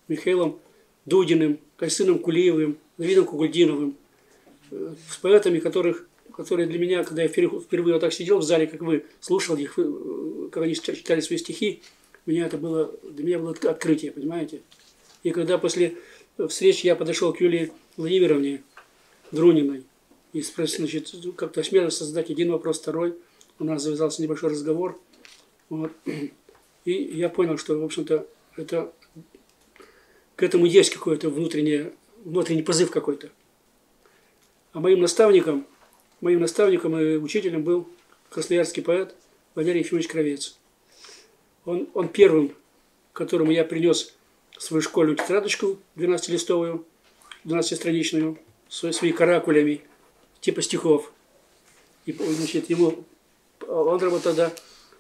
S2: Михаилом Дудиным, Кайсыном Кулиевым, Давидом Кугульдиновым, э, с поэтами, которых, которые для меня, когда я впервые вот так сидел в зале, как вы, слушал их, э, когда они читали свои стихи, меня это было, для меня было открытие, понимаете? И когда после встречи я подошел к Юлии Владимировне Друниной, и спросил, значит, как-то осмелился создать один вопрос, второй. У нас завязался небольшой разговор. Вот. И я понял, что, в общем-то, это к этому есть какой-то внутренний, внутренний позыв какой-то. А моим наставником, моим наставником и учителем был красноярский поэт Валерий Ефимович Кровец. Он, он первым, которому я принес свою школьную тетрадочку 12-листовую, 12-страничную, своими каракулями – типа стихов. И, значит, ему, он работал тогда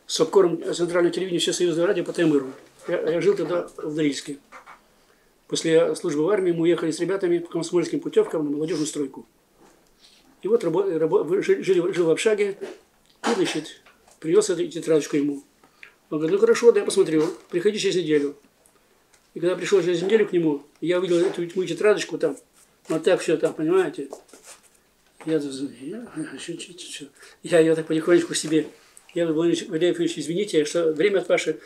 S2: с обкором Центрального телевидения Всесоюзного радио по Таймыру. Я, я жил тогда в Норильске. После службы в армии мы уехали с ребятами по комсомольским путевкам на молодежную стройку. И вот рабо, рабо, жили, жил в общаге, и, значит, привез эту тетрадочку ему. Он говорит, ну хорошо, да я посмотрю, приходи через неделю. И когда пришел через неделю к нему, я увидел эту мою тетрадочку там, вот так все там, понимаете, я, я, я ее так потихонечку себе, я Владимир Валерьевич, извините, что время от ваше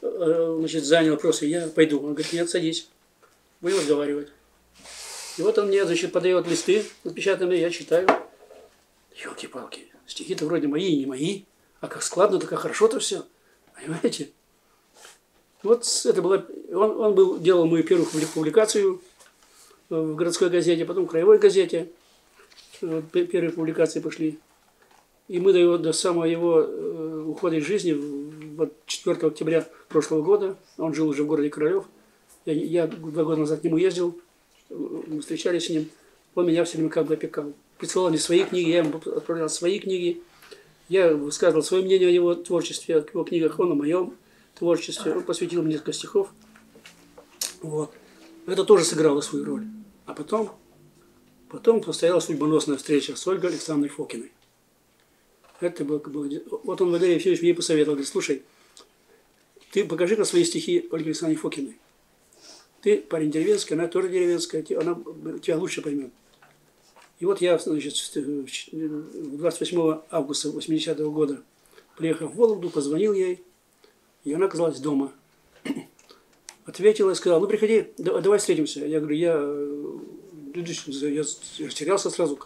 S2: э, значит, занял просто, я пойду. Он говорит, нет, садись, будем разговаривать. И вот он мне, значит, подает листы напечатанные, я читаю. Елки-палки, стихи-то вроде мои и не мои, а как складно, так как хорошо-то все. Понимаете? Вот это было, он, он был, делал мою первую публикацию в городской газете, потом в краевой газете – вот первые публикации пошли. И мы до, его, до самого его ухода из жизни, вот 4 октября прошлого года, он жил уже в городе Королев, Я, я два года назад к нему ездил, мы встречались с ним. Он меня все время как бы опекал. Присылал мне свои книги, я ему отправлял свои книги. Я высказывал свое мнение о его творчестве, о его книгах, он о моем творчестве. Он посвятил мне несколько стихов. Вот. Это тоже сыграло свою роль. А потом, потом состоялась судьбоносная встреча с Ольгой Александровной Фокиной. Это было, было... Вот он, Валерий Ефимович, мне посоветовал, говорит, слушай, ты покажи-ка свои стихи Ольге Александровне Фокиной. Ты парень деревенский, она тоже деревенская, она тебя лучше поймет. И вот я, значит, 28 августа 80 -го года, приехал в Вологду, позвонил ей, и она оказалась дома. Ответила и сказала, ну приходи, давай встретимся. Я говорю, я, я растерялся сразу.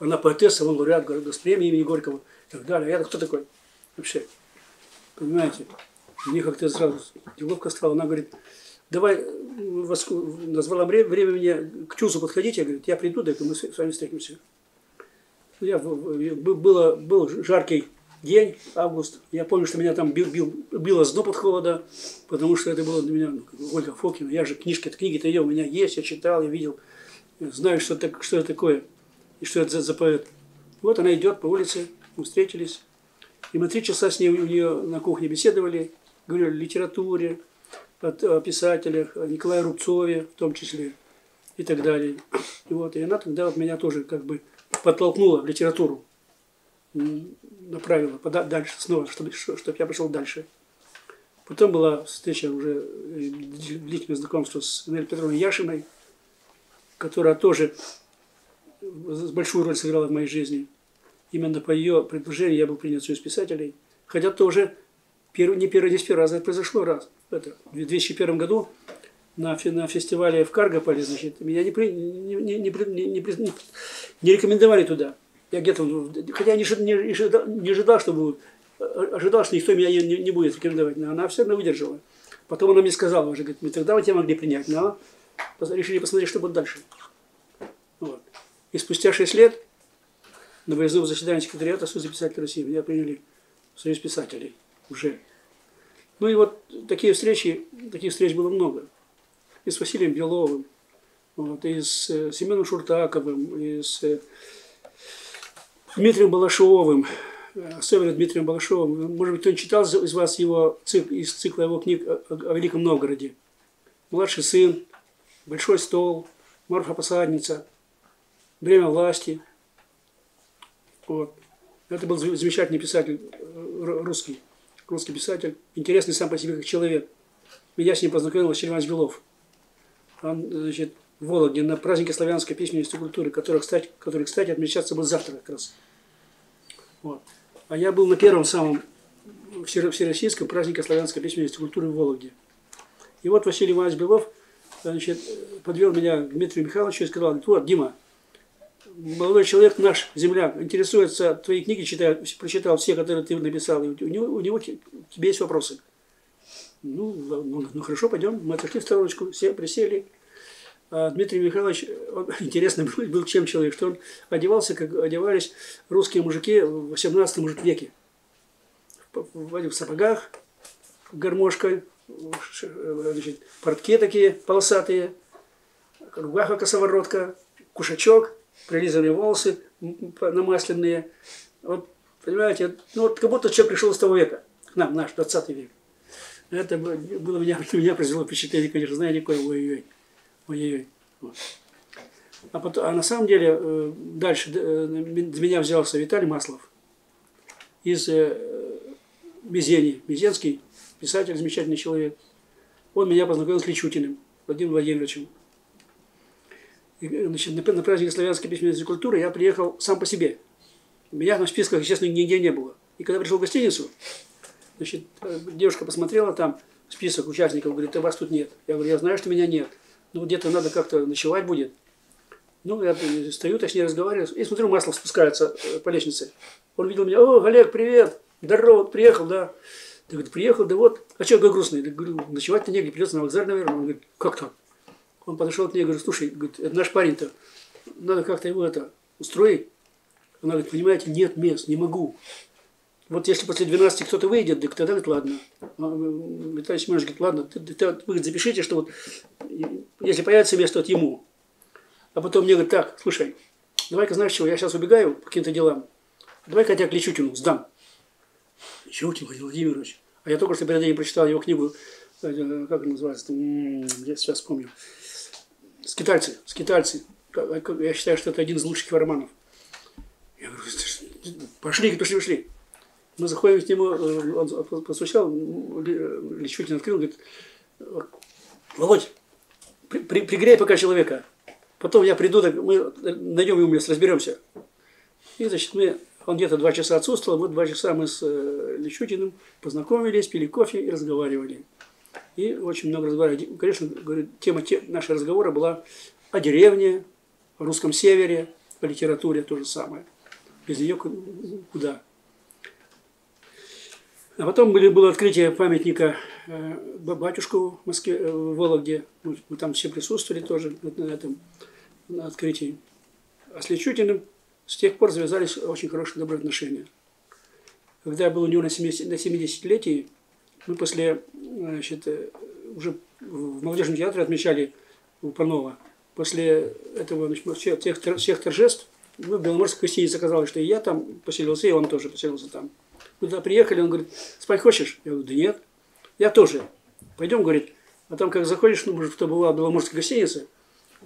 S2: Она поэтесса, он лауреат премии имени Горького так далее. Я кто такой вообще? Понимаете? Мне как-то сразу неловко стало. Она говорит, давай, назвала время, время мне к Чусу подходить, я говорю, я приду, да, мы с вами встретимся. Я, было, был жаркий день, август, я помню, что меня там бил, бил, било зноб от холода, потому что это было для меня ну, Ольга Фокина, я же книжки, книги-то ее у меня есть, я читал, я видел, знаю, что, это, что это такое, и что это за, за поэт. Вот она идет по улице, мы встретились, и мы три часа с ней у нее на кухне беседовали, говорили о литературе, о писателях, о Николае Рубцове в том числе и так далее. И вот, и она тогда вот меня тоже как бы подтолкнула в литературу, направила дальше снова, чтобы, чтобы я пошел дальше. Потом была встреча уже, э, длительное знакомство с Нелли Петровной Яшиной, которая тоже большую роль сыграла в моей жизни. Именно по ее предложению я был принят в Союз писателей. Хотя тоже первый, не первый, не первого раза, это произошло раз – это, в 2001 году на, на фестивале в Каргополе, значит, меня не, при, не, не, не, не, не, не рекомендовали туда. Я где-то, хотя не, не, не ожидал, что будут, ожидал, что никто меня не, не будет рекомендовать, но она все равно выдержала. Потом она мне сказала уже, говорит, мы тогда мы тебя могли принять, но решили посмотреть, что будет дальше. Вот. И спустя 6 лет на выездном заседании секретариата Союза писателей России меня приняли в Союз писателей уже. Ну и вот такие встречи, таких встреч было много. И с Василием Беловым, вот, и с э, Семеном Шуртаковым, и с э, Дмитрием Балашовым, э, особенно Дмитрием Балашовым. Может быть, кто-нибудь читал из вас его цик, из цикла его книг о, о Великом Новгороде. «Младший сын», «Большой стол», «Марфа посадница», «Время власти». Вот. Это был замечательный писатель русский русский писатель, интересный сам по себе как человек. Меня с ним познакомил Василий Иванович Белов. Он, значит, в Вологде на празднике славянской письменности и культуры, который, кстати, который, кстати, отмечаться будет завтра как раз. Вот. А я был на первом самом всероссийском празднике славянской письменности и культуры в Вологде. И вот Василий Иванович Белов значит, подвел меня к Дмитрию Михайловичу и сказал, вот, Дима, молодой человек наш, земляк, интересуется, твои книги читает, прочитал все, которые ты написал, и у него, у него тебе есть вопросы. Ну, ну, ну хорошо, пойдем. Мы отошли в стороночку, все присели. А Дмитрий Михайлович, он, интересный был, был чем человек, что он одевался, как одевались русские мужики в 18 веке. В, в, в сапогах, гармошкой, значит, портки такие полосатые, рубаха косоворотка, кушачок – прилизанные волосы намасленные. Вот, понимаете, ну вот как будто человек пришел с того века, к нам, наш 20 век. Это было меня, меня произвело впечатление, конечно, знаете, какое, ой-ой-ой. ой-ой. Вот. А, потом, а на самом деле э, дальше э, за меня взялся Виталий Маслов из э, Мизени, Мизенский, писатель, замечательный человек. Он меня познакомил с Личутиным Владимиром Владимировичем. Значит, на праздник славянской письменности и культуры я приехал сам по себе. Меня на списках, естественно, нигде не было. И когда пришел в гостиницу, значит, девушка посмотрела там список участников, говорит, а вас тут нет. Я говорю, я знаю, что меня нет. Ну, где-то надо как-то ночевать будет. Ну, я стою, точнее разговариваю, и смотрю, масло спускается э, по лестнице. Он видел меня, о, Олег, привет, здорово, приехал, да. Я говорю, приехал, да вот, а что, какой грустный? Я говорю, ночевать-то негде, придется на вокзале, наверное. Он говорит, как так? Он подошел к ней и говорит, слушай, это наш парень-то, надо как-то его это устроить. Она говорит, понимаете, нет мест, не могу. Вот если после 12 кто-то выйдет, так тогда говорит, ладно. А, Виталий Семенович говорит, ладно, ты, ты, ты, вы запишите, что вот если появится место, вот ему. А потом мне говорит, так, слушай, давай-ка знаешь чего, я сейчас убегаю по каким-то делам. Давай-ка я тебя к Личутину сдам. Личутин Владимир Владимирович. А я только что перед этим прочитал его книгу, э, как она называется, я сейчас вспомню. Скитальцы, скитальцы. Я считаю, что это один из лучших романов. Я говорю, пошли, пошли, пошли. Мы заходим к нему, э, он постучал, Личутин открыл, говорит, Володь, при, при, пригрей пока человека. Потом я приду, так мы найдем ему место, разберемся. И, значит, мы, он где-то два часа отсутствовал, вот два часа мы с э, Личутиным познакомились, пили кофе и разговаривали. И очень много разговаривали. Конечно, говорю, тема те, нашего разговора была о деревне, о русском севере, о литературе то же самое. Без нее куда? А потом было открытие памятника э, батюшку в Москве, э, в Вологде. Мы там все присутствовали тоже на этом на открытии. А с Личутиным с тех пор завязались очень хорошие добрые отношения. Когда я был у него на 70, на 70-летии, мы после, значит, э, уже в молодежном театре отмечали у Панова. После этого значит, всех, всех, торжеств мы в Беломорской гостинице оказалось, что и я там поселился, и он тоже поселился там. Мы туда приехали, он говорит, спать хочешь? Я говорю, да нет. Я тоже. Пойдем, говорит. А там, как заходишь, ну, может, кто бывал в Беломорской гостинице,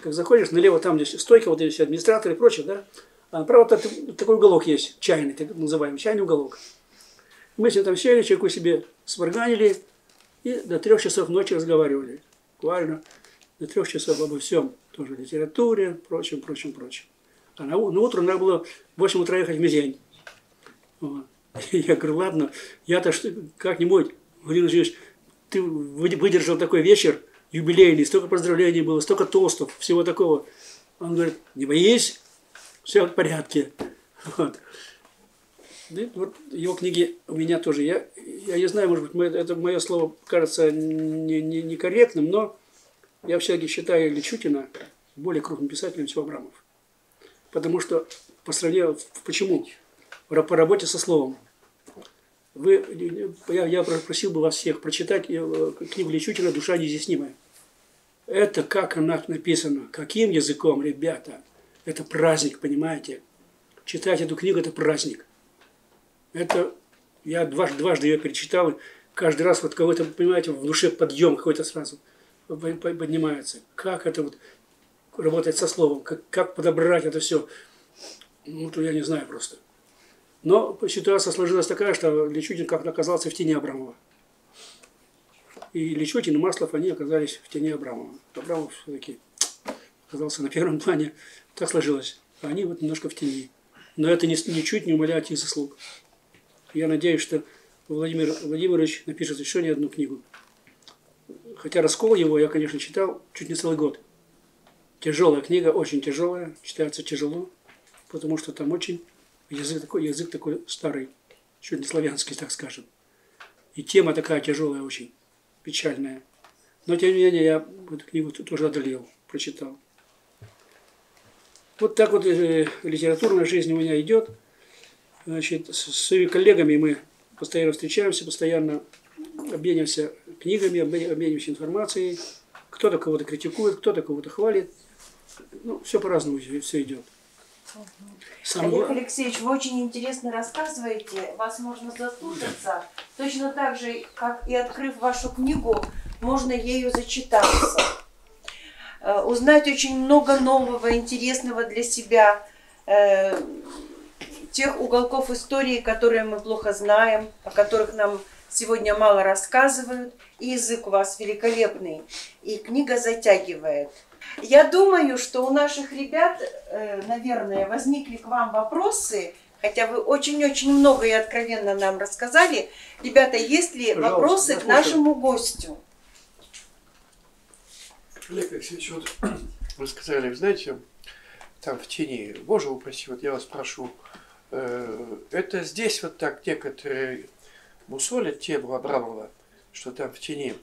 S2: как заходишь, налево там, где стойка, вот все администраторы и прочее, да, а направо такой уголок есть, чайный, так называемый, чайный уголок. Мы все там сели, чайку себе сварганили и до трех часов ночи разговаривали. Буквально до трех часов обо всем. Тоже литературе, прочем, прочем, прочем. А на, на утро надо было в 8 утра ехать в Мизень. Вот. Я говорю, ладно, я-то как-нибудь, Владимир Владимирович, ты выдержал такой вечер юбилейный, столько поздравлений было, столько тостов, всего такого. Он говорит, не боись, все в порядке. Вот. И вот его книги у меня тоже. Я, я не знаю, может быть, это мое слово кажется не, не некорректным, но я все-таки считаю Личутина более крупным писателем, чем Абрамов. Потому что по сравнению, почему? По работе со словом. Вы, я, я просил бы вас всех прочитать э, книгу Личутина «Душа неизъяснимая». Это как она написана, каким языком, ребята. Это праздник, понимаете? Читать эту книгу – это праздник. Это я дважды, дважды ее перечитал, каждый раз вот кого-то, понимаете, в душе подъем какой-то сразу поднимается. Как это вот работает со словом, как, как подобрать это все. Ну, то я не знаю просто. Но ситуация сложилась такая, что Личутин как-то оказался в тени Абрамова. И Личутин и Маслов, они оказались в тени Абрамова. Абрамов все-таки оказался на первом плане. Так сложилось. А они вот немножко в тени. Но это ни, ничуть не умаляет их заслуг. Я надеюсь, что Владимир Владимирович напишет еще не одну книгу. Хотя раскол его я, конечно, читал чуть не целый год. Тяжелая книга, очень тяжелая, читается тяжело, потому что там очень язык такой, язык такой старый, чуть не славянский, так скажем. И тема такая тяжелая очень, печальная. Но тем не менее я эту книгу тоже одолел, прочитал. Вот так вот э, литературная жизнь у меня идет. Значит, с своими коллегами мы постоянно встречаемся, постоянно обмениваемся книгами, обмениваемся информацией. Кто-то кого-то критикует, кто-то кого-то хвалит. Ну, все по-разному все идет.
S1: Сам... Олег Алексеевич, вы очень интересно рассказываете, вас можно заслушаться. Точно так же, как и открыв вашу книгу, можно ею зачитаться. Э, узнать очень много нового, интересного для себя, э, тех уголков истории, которые мы плохо знаем, о которых нам сегодня мало рассказывают. И язык у вас великолепный, и книга затягивает. Я думаю, что у наших ребят, э, наверное, возникли к вам вопросы, хотя вы очень-очень много и откровенно нам рассказали. Ребята, есть ли Пожалуйста, вопросы к нашему гостю?
S3: Олег Алексеевич, вот вы сказали, вы знаете, там в тени, Боже упаси, вот я вас прошу, это здесь вот так некоторые мусолят тему Абрамова, что там в тени.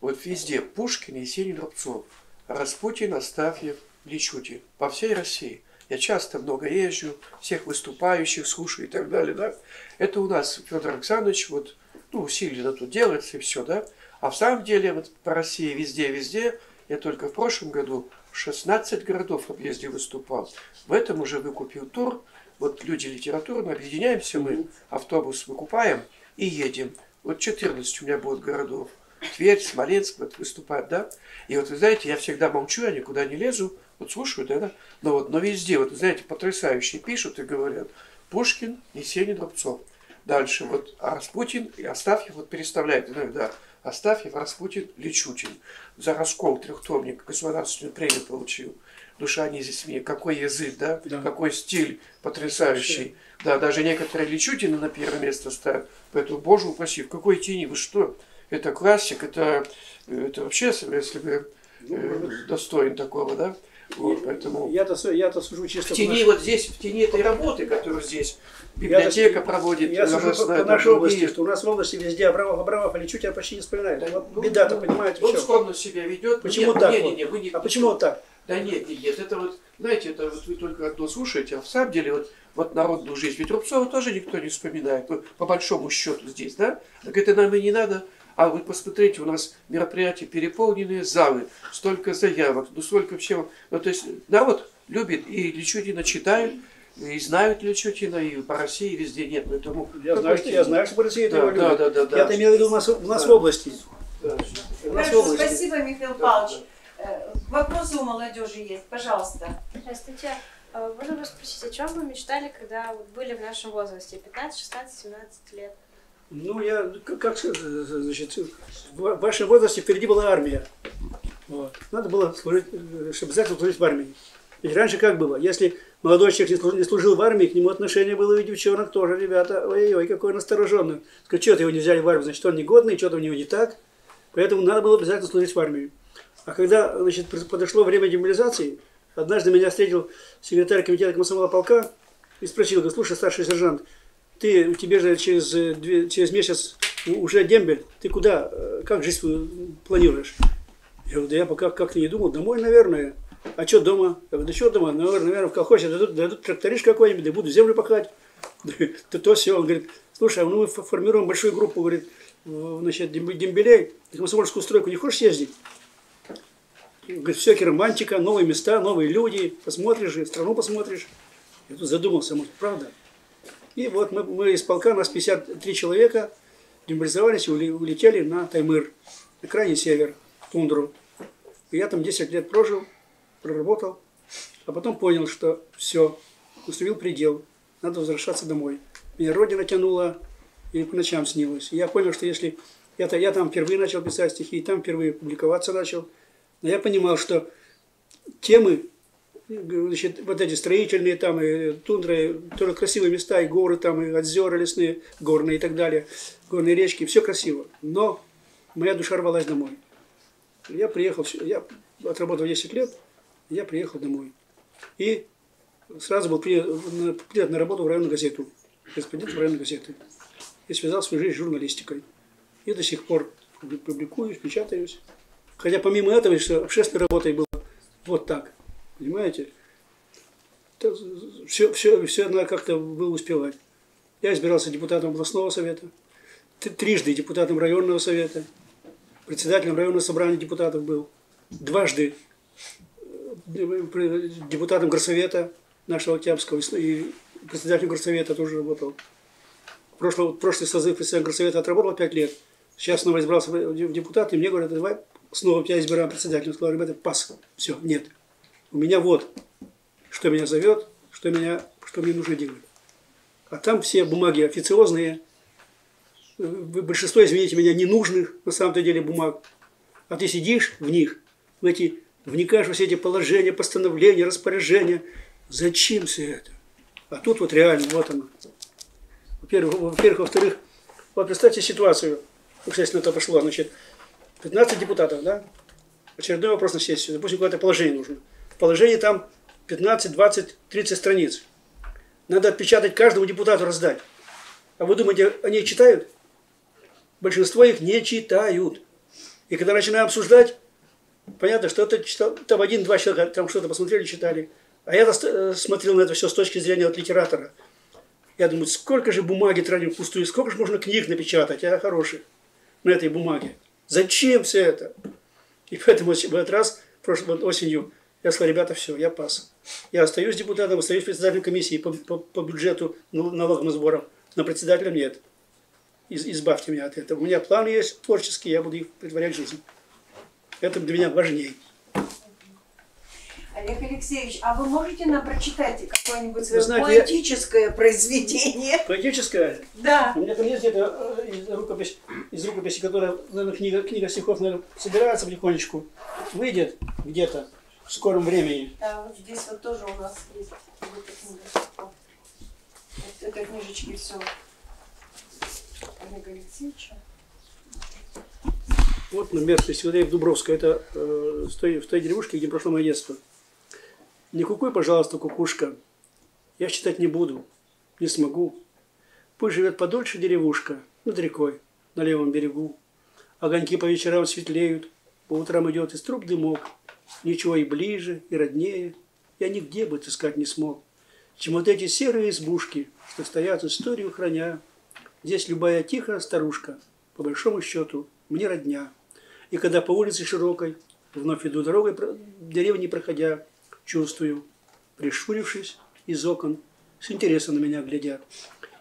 S3: Вот везде Пушкин, Есенин, Рубцов – Распутин, Астафьев, Личутин. По всей России. я часто много езжу, всех выступающих слушаю и так далее, да. Это у нас Федор Александрович вот, ну, усиленно тут делается и все, да. А в самом деле вот по России везде-везде, я только в прошлом году 16 городов объездил, выступал. В этом уже выкупил тур. Вот люди литературно, объединяемся мы, автобус выкупаем и едем. Вот 14 у меня будет городов. Тверь, Смоленск вот выступают, да. И вот вы знаете, я всегда молчу, я никуда не лезу, вот слушаю, да, да. Но вот, но везде, вот, знаете, потрясающие пишут и говорят. Пушкин, Есенин, Рубцов. Дальше вот Распутин и Астафьев вот переставляют иногда. Астафьев, Распутин, Личутин. За раскол трехтомник государственную премию получил. Душа не здесь мне. Какой язык, да?
S2: Да.
S3: Какой стиль потрясающий. Да, даже некоторые Личутины на первое место ставят. Поэтому, боже упаси, в какой тени, вы что? Это классик, это, это вообще, если бы э, достоин такого, да? Вот, поэтому...
S2: Я-то, я-то сужу чисто
S3: В тени
S2: нашей-
S3: вот здесь, в тени этой работы, которую здесь библиотека проводит,
S2: Я сужу по, по нашей области, что у нас в области везде Абрамов, Абрамов, а Личутина почти не вспоминают.
S3: Да,
S2: вот
S3: ну,
S2: беда-то,
S3: ну,
S2: понимаете,
S3: Он
S2: в чем?
S3: скромно себя ведет.
S2: Почему
S3: Нет,
S2: так
S3: Не,
S2: вот?
S3: не, не, вы не-
S2: А почему вот так?
S3: Да нет, нет, это вот, знаете, это вот вы только одно слушаете, а в самом деле вот, вот народную жизнь. Ведь Рубцова тоже никто не вспоминает, по, по большому счету здесь, да? Так это нам и не надо. А вы посмотрите, у нас мероприятия переполненные залы, столько заявок, ну столько всего. Ну, то есть народ любит и Личутина читают, и знают Личутина, и по России везде нет. Поэтому
S2: Я знаю, что, я знаю, что по России это
S3: Да,
S2: его
S3: да, да, да, да.
S2: Я-то имел в виду у нас, у нас
S3: Да.
S2: в области.
S3: Да.
S2: У нас в
S1: Хорошо,
S2: области.
S1: спасибо, Михаил Павлович. Э, Вопросы у молодежи есть, пожалуйста.
S4: Здравствуйте. А, Можно вас спросить, о чем вы мечтали, когда вот были в нашем возрасте? 15, 16, 17 лет?
S2: Ну, я, как, как сказать, значит, в вашем возрасте впереди была армия. Вот. Надо было служить, э, чтобы обязательно служить в армии. Ведь раньше как было? Если молодой человек не служил, не служил в армии, к нему отношение было и девчонок тоже, ребята, ой-ой, какой он настороженный. Что-то его не взяли в армию, значит, он негодный, что-то у него не так. Поэтому надо было обязательно служить в армии. А когда, значит, подошло время демобилизации, однажды меня встретил секретарь комитета комсомола полка и спросил, говорит, слушай, старший сержант, ты, тебе же через, э, через месяц уже дембель, ты куда, э, как жизнь планируешь? Я говорю, да я пока как-то не думал, домой, наверное. А что дома? Я говорю, да что дома? Наверное, наверное в колхозе дадут, дадут тракториш какой-нибудь, да буду землю пахать. То, то все. Он говорит, слушай, а ну мы фо- формируем большую группу, говорит, значит, демб- дембелей, на комсомольскую стройку не хочешь съездить? Говорит, все, романтика, новые места, новые люди, посмотришь, же, страну посмотришь. Я тут задумался, может, правда? И вот мы, мы из полка, нас 53 человека, демобилизовались и улетели на Таймыр, на крайний север, тундру. И я там 10 лет прожил, проработал, а потом понял, что все, установил предел, надо возвращаться домой. Меня родина тянула, и по ночам снилось. И я понял, что если... Я, я там впервые начал писать стихи, и там впервые публиковаться начал. Но я понимал, что темы, значит, вот эти строительные там, и тундры, тоже красивые места, и горы там, и озера лесные, горные и так далее, горные речки, все красиво. Но моя душа рвалась домой. Я приехал, я отработал 10 лет, я приехал домой. И сразу был принят на, работу в районную газету, корреспондент районной газеты. И связал свою жизнь с журналистикой. И до сих пор публи- публикуюсь, печатаюсь. Хотя помимо этого еще общественной работой было вот так. Понимаете? Все, все, все надо как-то было успевать. Я избирался депутатом областного совета, трижды депутатом районного совета, председателем районного собрания депутатов был, дважды э, депутатом горсовета нашего Октябрьского и председателем горсовета тоже работал. Прошлый, прошлый созыв председателя горсовета отработал пять лет. Сейчас снова избрался в депутаты, и мне говорят, давай снова тебя избираем председателем. Я сказал, ребята, пас, все, нет. У меня вот, что меня зовет, что, меня, что мне нужно делать. А там все бумаги официозные, большинство, извините меня, ненужных на самом-то деле бумаг. А ты сидишь в них, в эти, вникаешь во все эти положения, постановления, распоряжения. Зачем все это? А тут вот реально, вот оно. Во-первых, во-вторых, вот представьте ситуацию, уж если на это пошло, значит, 15 депутатов, да? Очередной вопрос на сессию. Допустим, какое-то положение нужно. В положении там 15, 20, 30 страниц. Надо отпечатать каждому депутату раздать. А вы думаете, они читают? Большинство их не читают. И когда начинаем обсуждать, понятно, что это читал, там один-два человека там что-то посмотрели, читали. А я э, смотрел на это все с точки зрения вот литератора. Я думаю, сколько же бумаги тратим впустую, сколько же можно книг напечатать, а хороших, на этой бумаге. Зачем все это? И поэтому в этот раз, прошлой осенью, я сказал, ребята, все, я пас. Я остаюсь депутатом, остаюсь председателем комиссии по, по, по бюджету, ну, налоговым сборам, но председателем нет. Из- избавьте меня от этого. У меня планы есть творческие, я буду их притворять в жизнь. Это для меня важнее.
S1: Олег Алексеевич, а вы можете нам прочитать какое-нибудь свое
S2: знаете, я-
S1: поэтическое произведение?
S2: Поэтическое.
S1: Да.
S2: У меня там есть где-то э, из рукописи, из рукописи, которая, наверное, книга, книга стихов, наверное, собирается потихонечку. Выйдет где-то в скором времени.
S1: Да, вот здесь вот тоже у нас есть вот книга. Вот. Вот этой книжечки все. Олега Алексеевича.
S2: Вот, например, я в Дубровской, это э, в, той, в той деревушке, где прошло мое детство. Не кукуй, пожалуйста, кукушка. Я читать не буду, не смогу. Пусть живет подольше деревушка над рекой, на левом берегу. Огоньки по вечерам светлеют, по утрам идет из труб дымок. Ничего и ближе, и роднее я нигде бы отыскать не смог, чем вот эти серые избушки, что стоят историю храня. Здесь любая тихая старушка, по большому счету, мне родня. И когда по улице широкой, вновь иду дорогой, деревни проходя, чувствую, прищурившись из окон, с интересом на меня глядят.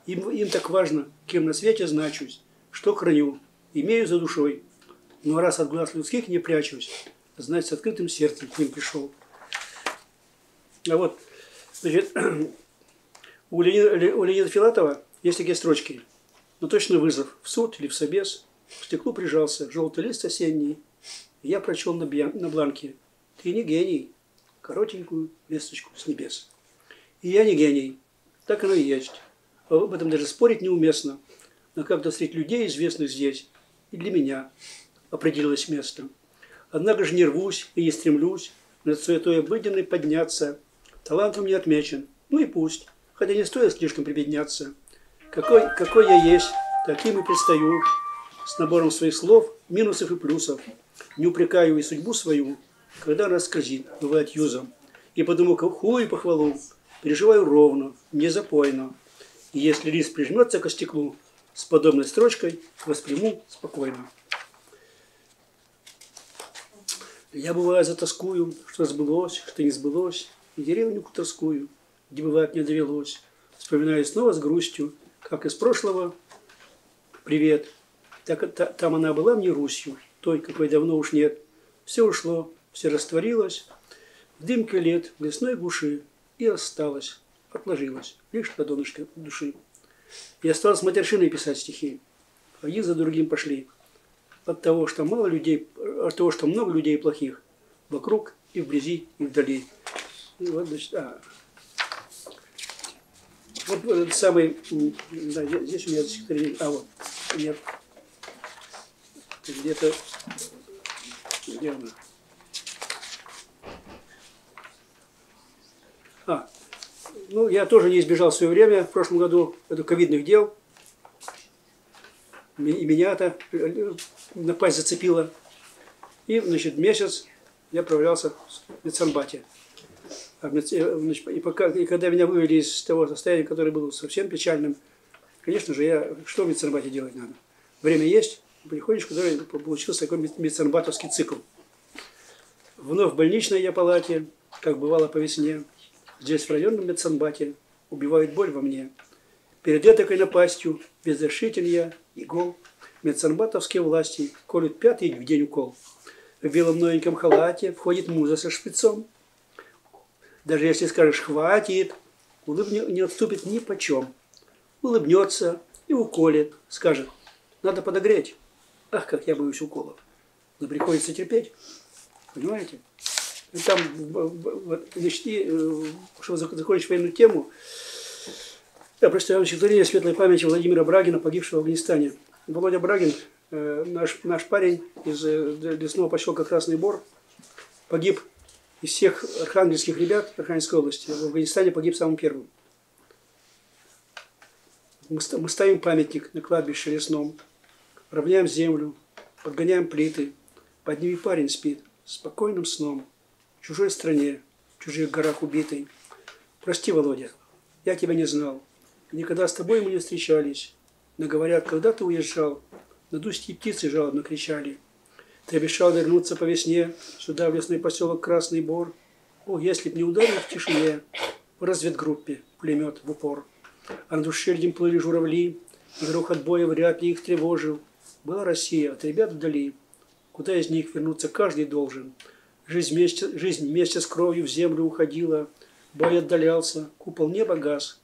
S2: Им, им так важно, кем на свете значусь, что храню, имею за душой. Но раз от глаз людских не прячусь, значит, с открытым сердцем к ним пришел. А вот, значит, у Леонида, у Леонида Филатова есть такие строчки. Но точно вызов в суд или в собес. К стеклу прижался желтый лист осенний. Я прочел на, бья- на бланке. Ты не гений. Коротенькую весточку с небес. И я не гений. Так оно и есть. А Об этом даже спорить неуместно. Но как встретить людей, известных здесь, и для меня определилось место. Однако же не рвусь и не стремлюсь над суетой обыденной подняться. Талантом не отмечен. Ну и пусть. Хотя не стоит слишком прибедняться. Какой, какой я есть, таким и предстаю. С набором своих слов, минусов и плюсов. Не упрекаю и судьбу свою, когда она скользит, бывает юзом. И потому какую похвалу, переживаю ровно, не запойно. И если лист прижмется к стеклу, с подобной строчкой восприму спокойно. Я бываю затаскую, что сбылось, что не сбылось, и деревню куторскую, где бывает не довелось. Вспоминаю снова с грустью, как из прошлого привет. Так, та- там она была мне Русью, той, какой давно уж нет. Все ушло, все растворилось, в дымке лет, в лесной глуши, и осталось, отложилось, лишь на донышке души. И осталось матершиной писать стихи. Один за другим пошли. От того, что мало людей, от того, что много людей плохих, вокруг и вблизи, и вдали. И вот, значит, а. Вот этот самый, да, здесь у меня стихотворение, а вот, нет, где-то, где она? А, ну, я тоже не избежал в свое время, в прошлом году, это ковидных дел. И меня это э, напасть зацепило. И, значит, месяц я проявлялся в медсанбате. А э, И, пока, и когда меня вывели из того состояния, которое было совсем печальным, конечно же, я, что в медсанбате делать надо? Время есть, приходишь, куда получился такой мед- медсанбатовский цикл. Вновь в больничной я палате, как бывало по весне. Здесь в районном медсанбате убивают боль во мне. Перед этой напастью беззащитен я, игол. Медсанбатовские власти колют пятый в день укол. В белом новеньком халате входит муза со шпицом. Даже если скажешь «хватит», улыбне не отступит ни почем. Улыбнется и уколет, скажет «надо подогреть». Ах, как я боюсь уколов. Но приходится терпеть. Понимаете? И там, вот, значит, и, э, чтобы зак- закончить военную тему, я представляю стихотворение светлой памяти Владимира Брагина, погибшего в Афганистане. Володя Брагин, э, наш, наш парень из э, лесного поселка Красный Бор, погиб из всех архангельских ребят Архангельской области. В Афганистане погиб самым первым. Мы, мы ставим памятник на кладбище лесном, равняем землю, подгоняем плиты. Под ними парень спит спокойным сном в чужой стране, в чужих горах убитый. Прости, Володя, я тебя не знал. Никогда с тобой мы не встречались. Но говорят, когда ты уезжал, над устьей птицы жалобно кричали. Ты обещал вернуться по весне сюда, в лесной поселок Красный Бор. О, если б не ударил в тишине в разведгруппе пулемет в упор. А над ущельем плыли журавли, и грохот боя вряд ли их тревожил. Была Россия от ребят вдали, куда из них вернуться каждый должен. Жизнь вместе, жизнь вместе с кровью в землю уходила, бой отдалялся, купол неба гас,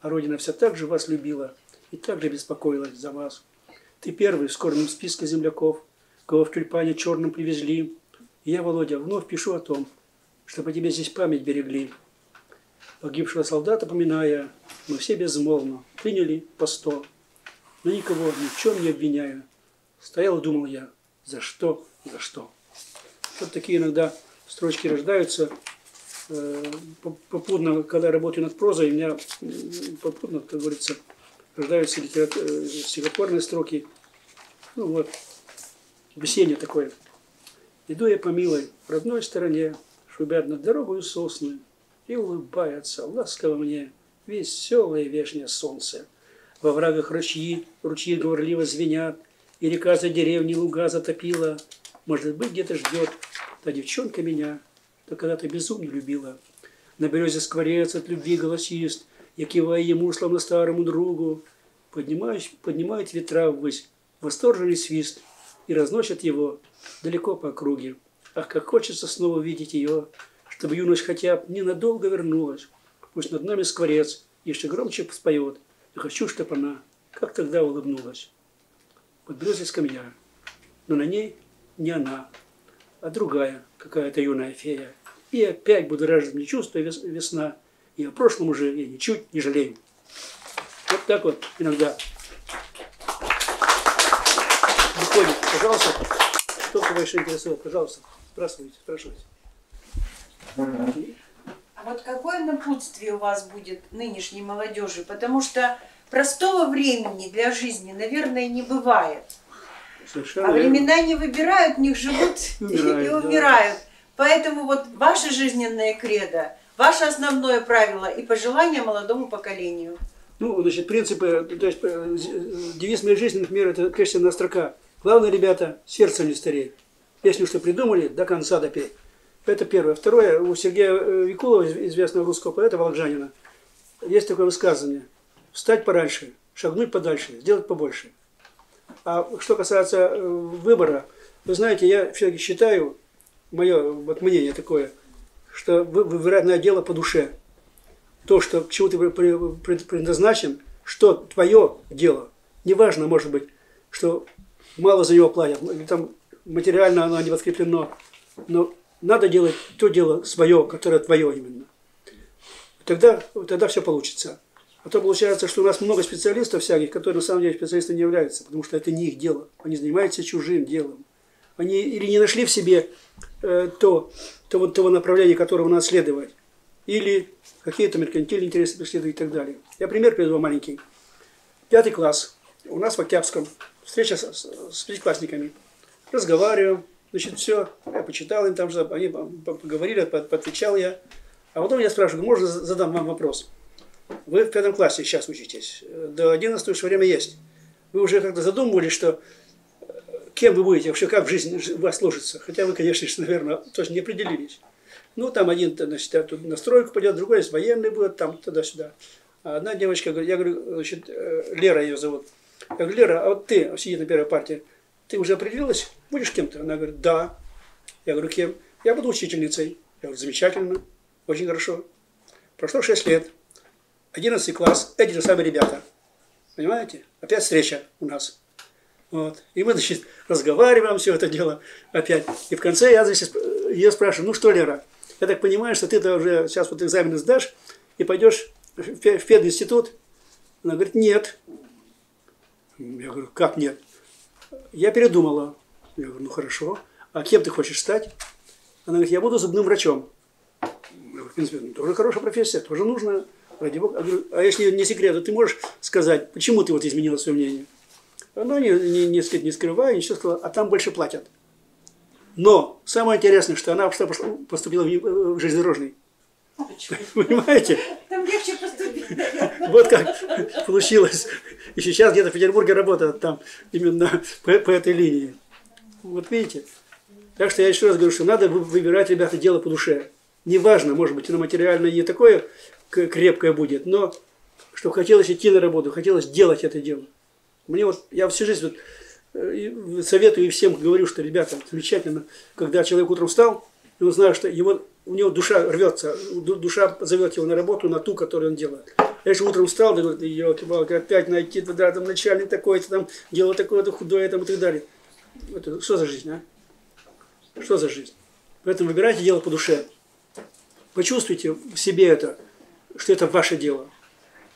S2: а Родина вся так же вас любила и так же беспокоилась за вас. Ты первый в скорбном списке земляков, кого в тюльпане черном привезли. И я, Володя, вновь пишу о том, чтобы тебе здесь память берегли. Погибшего солдата поминая, мы все безмолвно приняли по сто. Но никого ни в чем не обвиняя. Стоял и думал я, за что, за что. Вот такие иногда строчки рождаются. Э, попутно, когда работаю над прозой, у меня попутно, как говорится, рождаются литератур... Э, стихотворные строки. Ну вот, весеннее такое. Иду я по милой родной стороне, шубят над дорогою сосны, и улыбается ласково мне веселое вешнее солнце. Во врагах ручьи, ручьи говорливо звенят, и река за деревни луга затопила. Может быть, где-то ждет та девчонка меня, то когда-то безумно любила. На березе скворец от любви голосист, я киваю ему, словно старому другу. Поднимаюсь, поднимают ветра ввысь, восторженный свист, и разносят его далеко по округе. Ах, как хочется снова видеть ее, чтобы юность хотя бы ненадолго вернулась. Пусть над нами скворец еще громче споет. Я хочу, чтобы она, как тогда, улыбнулась. Под березой скамья, но на ней не она, а другая какая-то юная фея. И опять будоражит мне чувство весна, и о прошлом уже я ничуть не жалею. Вот так вот иногда выходит. Пожалуйста, что еще интересует, пожалуйста, спрашивайте, спрашивайте.
S1: А вот какое напутствие у вас будет нынешней молодежи? Потому что простого времени для жизни, наверное, не бывает.
S2: Совершенно
S1: а
S2: верно.
S1: времена не выбирают, в них живут
S2: Умирают,
S1: и
S2: да.
S1: умирают. Поэтому вот ваше жизненное кредо, ваше основное правило и пожелание молодому поколению.
S2: Ну, значит, принципы, то есть э, девиз моей жизни, например, это крестьянная строка. Главное, ребята, сердце не старей. Песню, что придумали, до конца допеть. Это первое. Второе, у Сергея э, Викулова, известного русского поэта Волжанина, есть такое высказывание. Встать пораньше, шагнуть подальше, сделать побольше. А что касается э, выбора, вы знаете, я все-таки считаю, мое вот мнение такое, что вы- выбирать надо дело по душе. То, что к чему ты предназначен, что твое дело. Неважно, может быть, что мало за него платят, там материально оно не подкреплено, но надо делать то дело свое, которое твое именно. Тогда, тогда все получится. А то получается, что у нас много специалистов всяких, которые на самом деле специалистами не являются, потому что это не их дело. Они занимаются чужим делом. Они или не нашли в себе э, то, то вот того направления, которого надо следовать, или какие-то меркантильные интересы преследуют и так далее. Я пример приведу маленький. Пятый класс. У нас в Октябрьском. Встреча с, с, с пятиклассниками. Разговариваем. Значит, все. Я почитал им там. Они поговорили, по- поотвечал я. А потом я спрашиваю, можно задам вам вопрос? Вы в пятом классе сейчас учитесь. До 11 еще время есть. Вы уже как-то задумывались, что э, кем вы будете, вообще как в жизни вас сложится. Хотя вы, конечно, наверное, точно не определились. Ну, там один значит, на стройку пойдет, другой из военный будет, там туда-сюда. А одна девочка, говорит, я говорю, значит, э, Лера ее зовут. Я говорю, Лера, а вот ты, сидит на первой партии, ты уже определилась? Будешь кем-то? Она говорит, да. Я говорю, кем? Я буду учительницей. Я говорю, замечательно, очень хорошо. Прошло 6 лет. 11 класс, эти же самые ребята. Понимаете? Опять встреча у нас. Вот. И мы, значит, разговариваем, все это дело опять. И в конце я, значит, ее спрашиваю, ну что, Лера, я так понимаю, что ты-то уже сейчас вот экзамены сдашь и пойдешь в пе- в пединститут? Она говорит, нет. Я говорю, как нет? Я передумала. Я говорю, ну хорошо. А кем ты хочешь стать? Она говорит, я буду зубным врачом. Я говорю, в принципе, тоже хорошая профессия, тоже нужно. Ради бога. Я говорю, а если не секрет, то ты можешь сказать, почему ты вот изменила свое мнение? Она не, не, не, сказать, не скрывая, ничего сказала, а там больше платят. Но самое интересное, что она пошла- поступила в, в железнодорожный Понимаете?
S1: Там легче поступить.
S2: Вот как получилось. И сейчас где-то в Петербурге работают там именно по, по этой линии. Вот видите? Так что я еще раз говорю, что надо вы- выбирать, ребята, дело по душе. Неважно, может быть, оно материально не такое к- крепкое будет, но что хотелось идти на работу, хотелось делать это дело. Мне вот, я всю жизнь вот, э, советую и всем говорю, что, ребята, замечательно, когда человек утром встал, и он знает, что его, у него душа рвется, ду- душа зовет его на работу, на ту, которую он делает. Я же утром встал, да говорит, елки-палки, опять найти, да, там начальник такой-то, там, дело такое-то худое, там, и так далее. Это что за жизнь, а? Что за жизнь? Поэтому выбирайте дело по душе. Почувствуйте в себе это, что это ваше дело.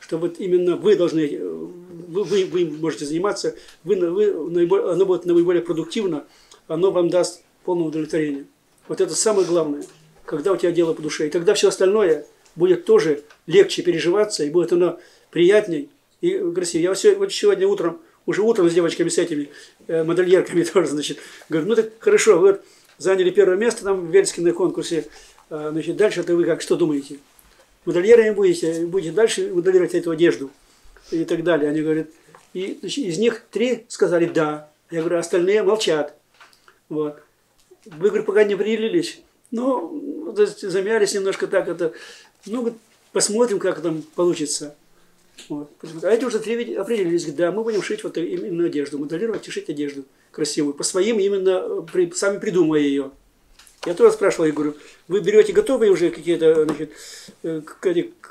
S2: Что вот именно вы должны, э, вы, вы, вы можете заниматься, вы, вы оно будет наиболее продуктивно, оно вам даст полное удовлетворение. Вот это самое главное, когда у тебя дело по душе. И тогда все остальное будет тоже легче переживаться, и будет оно приятней и красивее. Я вот сё- вот сегодня утром, уже утром с девочками, с этими э, модельерками тоже, значит, говорю, ну так хорошо, вы вот заняли первое место там в Вельске на конкурсе, а, значит, дальше-то вы как, что думаете? Модельерами будете, будете дальше моделировать эту одежду и так далее. Они говорят, и значит, из них три сказали «да». Я говорю, остальные молчат. Вот. Вы, говорю, пока не определились. Ну, замялись немножко так это. Ну, посмотрим, как там получится. Вот. А эти уже три определились, да, мы будем шить вот именно одежду, моделировать и шить одежду красивую, по своим именно, сами придумывая ее. Я тоже спрашивал, я говорю, вы берете готовые уже какие-то, значит, э,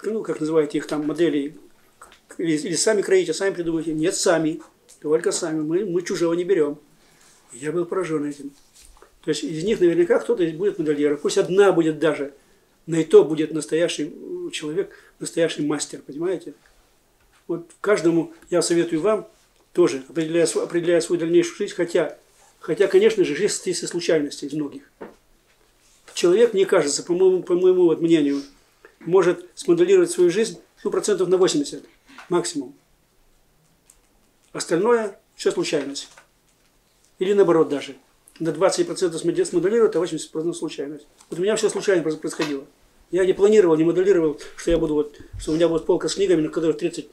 S2: ну, как называете их там, моделей, или, сами кроите, сами придумываете? Нет, сами, только сами, мы, мы чужого не берем. Я был поражен этим. То есть из них наверняка кто-то будет модельером. Пусть одна будет даже, но и то будет настоящий э, человек, настоящий мастер, понимаете? Вот каждому я советую вам тоже, определяя, определяя свою дальнейшую жизнь, хотя, хотя, конечно же, жизнь состоит из случайностей, из многих. Человек, мне кажется, по моему, по моему вот мнению, может смоделировать свою жизнь ну, процентов на 80 максимум. Остальное все случайность. Или наоборот даже. На 20% смоде- смоделирует, а 80% случайность. Вот у меня все случайно происходило. Я не планировал, не моделировал, что я буду вот, что у меня будет полка с книгами, на которых 30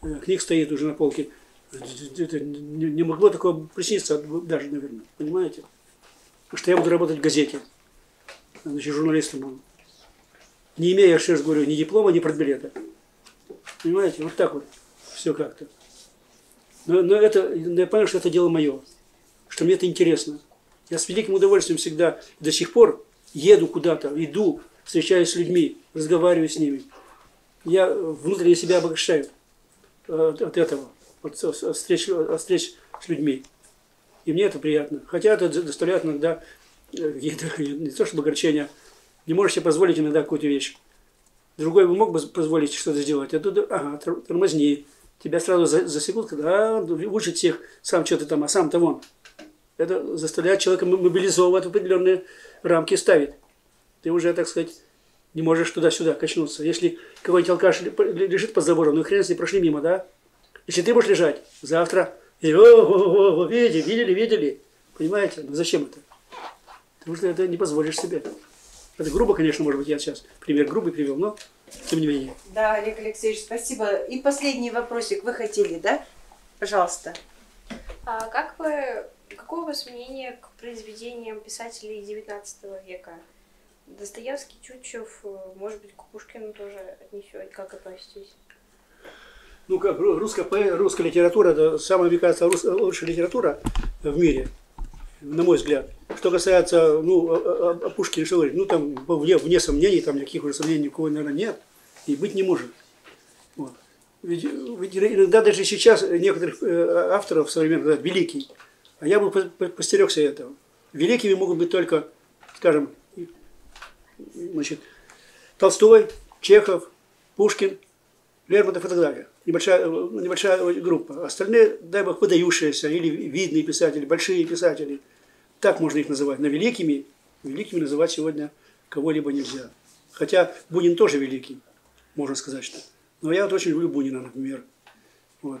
S2: э, книг стоит уже на полке. Это не могло такого присниться даже, наверное. Понимаете? Что я буду работать в газете. Значит, журналистом буду. Не имея, я же говорю, ни диплома, ни продбилета. Понимаете? Вот так вот. Все как-то. Но, но это, я понял, что это дело мое. Что мне это интересно. Я с великим удовольствием всегда до сих пор еду куда-то, иду, встречаюсь с людьми, разговариваю с ними. Я внутренне себя обогащаю э, от, от этого, от, от встреч, от встреч с людьми. И мне это приятно. Хотя это доставляет иногда не то чтобы огорчения, не можешь себе позволить иногда какую-то вещь. Другой бы мог бы позволить что-то сделать, а тут, ага, тор- тормозни. Тебя сразу за- засекут, когда а, всех, сам что-то там, а сам-то вон. Это заставляет человека мо- мобилизовывать определенные рамки ставит. Ты уже, так сказать, не можешь туда-сюда качнуться. Если какой-нибудь алкаш лежит под забором, ну хрен с ним, прошли мимо, да? Если ты будешь лежать, завтра, и, о, о, о, о, видели, видели, видели. Понимаете? Ну зачем это? Потому что это не позволишь себе. Это грубо, конечно, может быть, я сейчас пример грубый привел, но тем не менее.
S1: Да, Олег Алексеевич, спасибо. И последний вопросик вы хотели, да? Пожалуйста.
S4: А как вы, какое у вас мнение к произведениям писателей XIX века? Достоевский, Чучев, э, может быть, к Пушкину тоже отнесете, как относитесь?
S2: Ну, как ру- русская, русская литература, это самая, мне кажется, рус- лучшая литература в мире, на мой взгляд. Что касается, ну, Пушкине, что говорить, ну, там, вне, вне сомнений, там никаких уже сомнений ни у кого, наверное, нет, и быть не может. Вот. Ведь, ведь иногда даже сейчас некоторых э, авторов современных говорят «великий», а я бы по- по- постерегся этого. Великими могут быть только, скажем, и- значит, Толстой, Чехов, Пушкин, Лермонтов и так далее. Небольшая, небольшая группа. Остальные, дай бог, выдающиеся или видные писатели, большие писатели. Так можно их называть. Но великими, великими называть сегодня кого-либо нельзя. Хотя Бунин тоже великий, можно сказать, что. Но я вот очень люблю Бунина, например. Вот.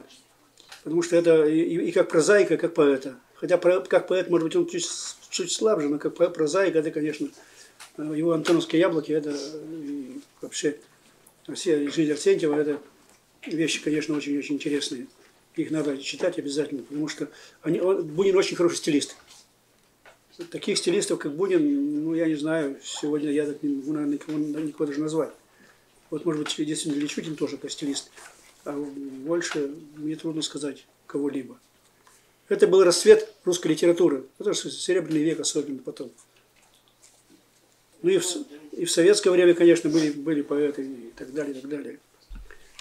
S2: Потому что это и, и- как прозаика, как поэта. Хотя про- как поэт, может быть, он чуть, чуть слабже, но как по- прозаик, это, конечно, его антоновские яблоки, это вообще все жизнь Арсентьева, это вещи, конечно, очень-очень интересные. Их надо читать обязательно, потому что они, он, Бунин очень хороший стилист. Таких стилистов, как Бунин, ну, я не знаю, сегодня я так не могу, наверное, никого, никого даже назвать. Вот, может быть, единственный Личутин тоже как стилист. А больше мне трудно сказать кого-либо. Это был расцвет русской литературы. Это же Серебряный век особенно потом. Ну и в, и в советское время, конечно, были, были поэты и так далее, и так далее.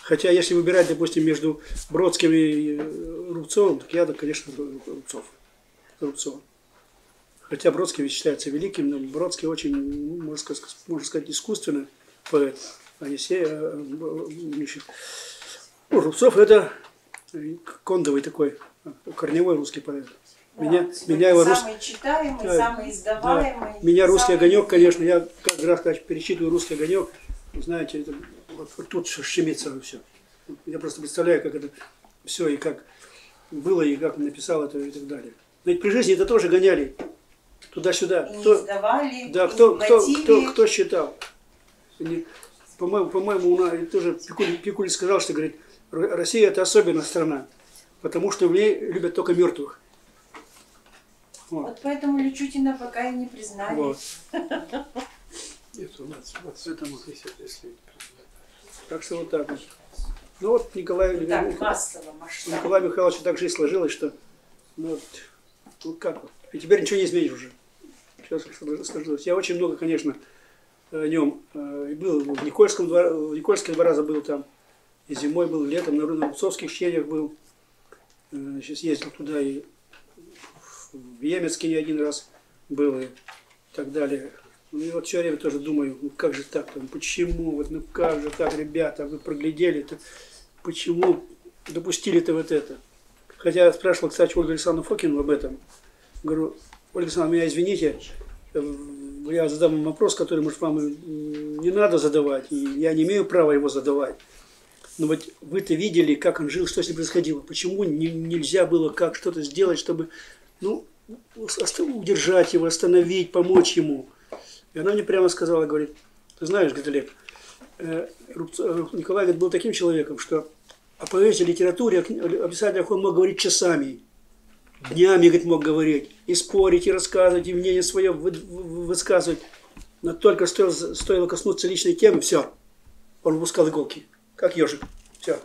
S2: Хотя, если выбирать, допустим, между Бродским и э, Рубцовым, так я, конечно, Рубцов. Рубцов. Хотя Бродский ведь считается великим, но Бродский очень, можно сказать, можно сказать искусственный поэт. А Есей, а, ну, Рубцов это кондовый такой, корневой русский поэт. Меня,
S1: да,
S2: меня его
S1: самый
S2: рус...
S1: читаемый,
S2: Да,
S1: самый издаваемый.
S2: Да. Меня русский
S1: самый
S2: огонек, конечно, я каждый раз, перечитываю русский огонек, знаете, это, вот, вот тут щемится все. Я просто представляю, как это все и как было, и как написал это и так далее. Ведь при жизни это тоже гоняли туда-сюда. Кто,
S1: издавали,
S2: да, кто, кто, кто, кто считал? По-моему, по-моему, у нас тоже Пикуль, Пикуль сказал, что говорит, «Р- Россия это особенная страна, потому что в ней любят только мертвых. Вот.
S1: Вот поэтому Личутина пока и не признали.
S2: Вот.
S3: Нет, у нас, у нас
S2: Поэтому.
S3: если, если
S2: Так что вот так вот. Ну вот Николай,
S1: Вот так, массово,
S2: у
S1: масштабно.
S2: Николая Михайловича так жизнь сложилась, что ну, вот, ну как вот. И теперь ничего не изменишь уже. Сейчас сложилось. Я очень много, конечно, о нем э, был в Никольском в Никольске два раза был там. И зимой был, и летом на Рубцовских щенях был. Э, Сейчас ездил туда и в Емецке не один раз был и так далее. Ну и вот все время тоже думаю, ну как же так, ну почему, вот ну как же так, ребята, вы проглядели-то, почему допустили-то вот это. Хотя я спрашивал, кстати, Ольгу Александровну Фокину об этом. Говорю, Ольга Александровна, меня извините, э, я задам вам вопрос, который, может, вам и не надо задавать, и я не имею права его задавать. Но вот вы-то видели, как он жил, что с ним происходило. Почему не- нельзя было как что-то сделать, чтобы ну, удержать его, остановить, помочь ему? И она мне прямо сказала, говорит, ты знаешь, говорит, Олег, э, э, Николай говорит, был таким человеком, что о поэзии, литературе, о кни- о писателях он мог говорить часами, днями, говорит, мог говорить, и спорить, и рассказывать, и мнение свое вы- вы- высказывать. Но только стоило, стоило коснуться личной темы, все, он выпускал иголки, как ежик. Все.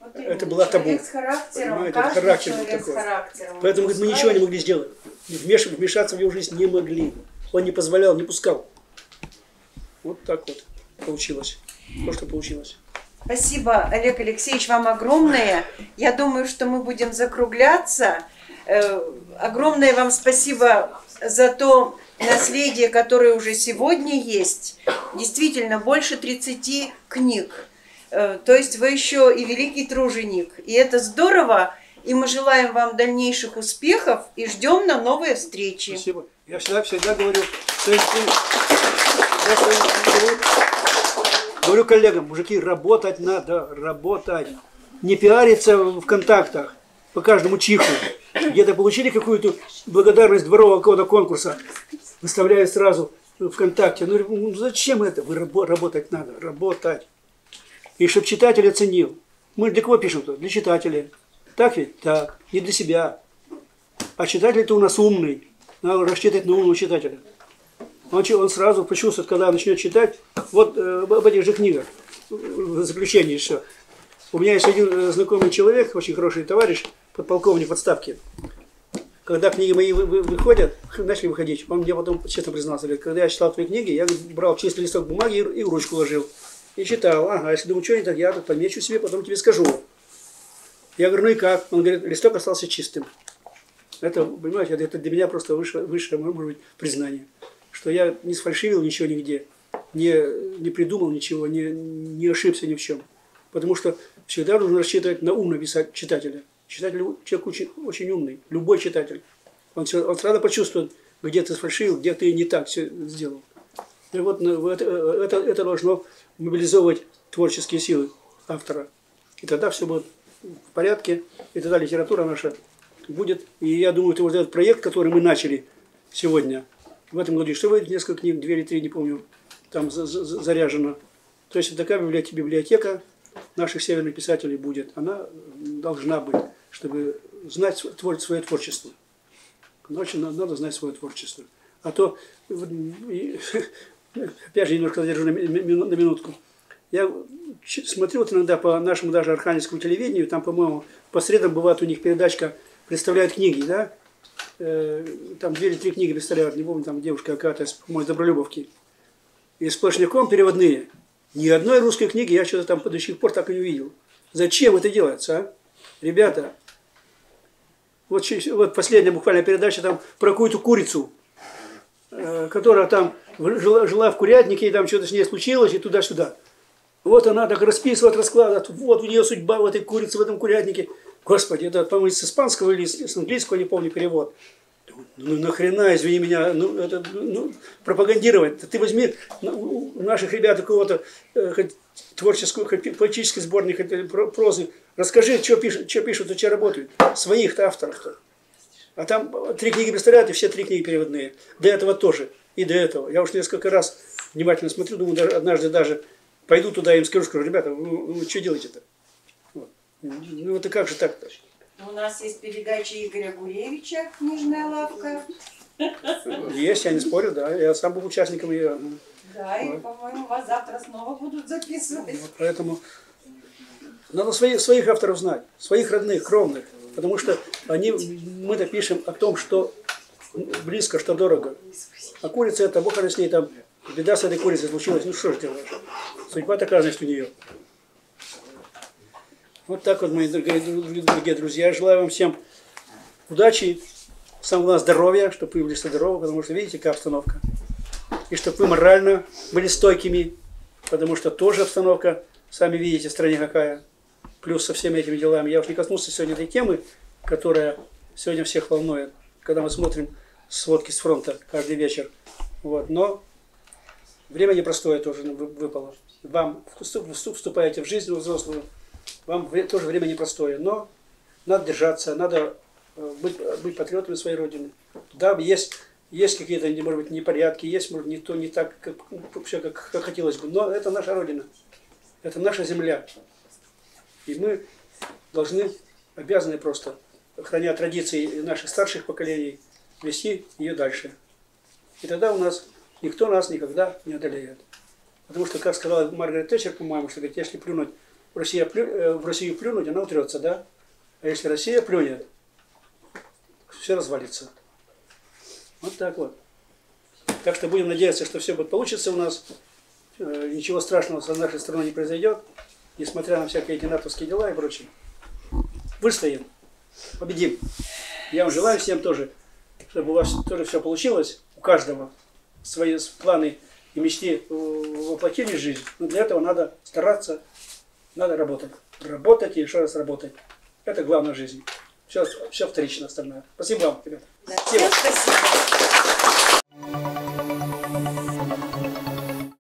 S1: Вот
S2: Это было табу.
S1: Человек с характером,
S2: Понимаете,
S1: каждый
S2: характер
S1: человек
S2: такой.
S1: с характером.
S2: Поэтому говорит, мы ничего не могли сделать. Вмеш- Вмешаться в его жизнь не могли. Он не позволял, не пускал. Вот так вот получилось. То, что получилось.
S1: Спасибо, Олег Алексеевич, вам огромное. Я думаю, что мы будем закругляться. Э, Огромное вам спасибо за то наследие, которое уже сегодня есть. Действительно, больше 30 книг. Э, То есть вы еще и великий труженик. И это здорово. И мы желаем вам дальнейших успехов и ждем на новые встречи.
S2: Спасибо. Я всегда, всегда говорю, своим говорю, говорю коллегам, мужики, работать надо, работать. Не пиариться в контактах по каждому чиху. Где-то получили какую-то благодарность дворового какого-то конкурса, выставляют сразу ВКонтакте. Ну, ну зачем это? Вы рабо- работать надо, работать. И чтобы читатель оценил. Мы для кого пишем-то? Для читателя. Так ведь? Так. Не для себя. А читатель-то у нас умный. Надо рассчитывать на умного читателя. Он, он сразу почувствует, когда начнет читать, вот э, об этих же книгах, в заключении все. У меня есть один э, знакомый человек, очень хороший товарищ, подполковник в отставке. Когда книги мои вы- вы- выходят, начали выходить, он мне потом честно признался, говорит, когда я читал твои книги, я брал чистый листок бумаги и, и ручку ложил. И читал, ага, если думаю, что не так, я тут помечу себе, потом тебе скажу. Я говорю, ну и как? Он говорит, листок остался чистым. Это, понимаете, это, для меня просто высшее, высшее, может быть, признание. Что я не сфальшивил ничего нигде, не, не придумал ничего, не, не ошибся ни в чем. Потому что всегда нужно рассчитывать на умного писать, читателя. Читатель человек очень, очень умный, любой читатель. Он, всё- он сразу почувствует, где ты сфальшивил, где ты не так все сделал. И вот ну, это, это, это должно мобилизовывать творческие силы автора. И тогда все будет в порядке, и тогда литература наша будет. И я думаю, что вот этот проект, который мы начали сегодня, В этом году что выйдет несколько книг, две или три, не помню, там за- за- за- заряжено. То есть такая библиотека наших северных писателей будет. Она должна быть, чтобы знать свое творчество. Очень надо, знать свое творчество. А то, опять же, немножко задержу на, ми- ми- на минутку. Я смотрю вот иногда по нашему даже архангельскому телевидению, там, по-моему, по средам бывает у них передачка «Представляют книги», да? Э, там две или три книги представляют, не помню, там девушка какая-то, по-моему, из Добролюбовки. И сплошняком переводные. Ни одной русской книги я что-то там до сих пор так и не увидел. Зачем это делается, а? Ребята, вот, вот последняя буквально передача там про какую-то курицу, э, которая там жила, жила в курятнике, и там что-то с ней случилось, и туда-сюда. Вот она так расписывает, раскладывает, вот у нее судьба в этой курице, в этом курятнике. Господи, это, по-моему, с испанского или с английского, не помню, перевод. Ну нахрена, извини меня, ну, это, ну, пропагандировать. Ты возьми ну, у наших ребят какого-то э, творческого, поэтический сборник про- прозы. Расскажи, что пишут, что пишут и что работают. Своих-то авторов-то. А там три книги представляют, и все три книги переводные. До этого тоже. И до этого. Я уж несколько раз внимательно смотрю, думаю, даже, однажды даже пойду туда и им скажу, скажу, ребята, вы, вы что делаете-то? Вот. Ну это как же так-то?
S1: У нас есть передача Игоря Гуревича «Книжная лавка».
S2: Есть, я не спорю, да. Я сам был участником ее.
S1: Да, и, по-моему, вас завтра снова будут записывать.
S2: Вот поэтому надо своих, своих авторов знать, своих родных, кровных. Потому что они, мы-то пишем о том, что близко, что дорого. А курица это, бог с ней там, беда с этой курицей случилась, ну что же делаешь? Судьба такая, значит, у нее. Вот так вот, мои дорогие, друзья. Желаю вам всем удачи, самого главное здоровья, чтобы вы были здоровы, потому что видите, какая обстановка. И чтобы вы морально были стойкими, потому что тоже обстановка, сами видите, в стране какая. Плюс со всеми этими делами. Я уж не коснулся сегодня этой темы, которая сегодня всех волнует, когда мы смотрим сводки с фронта каждый вечер. Вот. Но время непростое тоже вы- выпало. Вам вступ- вступаете в жизнь взрослую, вам тоже время непростое. Но надо держаться, надо э, быть, быть патриотами своей родины. Да, есть, есть какие-то, может быть, непорядки, есть, может, не то, не так, как, все как, как хотелось бы, но это наша родина, это наша земля. И мы должны, обязаны просто, храня традиции наших старших поколений, вести ее дальше. И тогда у нас никто нас никогда не одолеет. Потому что, как сказала Маргарет Тэтчер, по-моему, что говорит, если плюнуть в Россию, плю- э, в Россию плюнуть, она утрется, да? А если Россия плюнет, все развалится. Вот так вот. Так что будем надеяться, что все будет получится у нас. Э, Ничего страшного с нашей страной не произойдет, несмотря на всякие эти натовские дела и прочее. Выстоим, победим. Я вам желаю всем тоже, чтобы у вас тоже все получилось, у каждого свои планы и мечты э, воплотились в жизнь. Но для этого надо стараться, надо работать. Работать и еще раз работать. Это главное в жизни. Все, все вторично остальное. Спасибо вам, ребята.
S1: Да,
S2: спасибо.
S1: спасибо.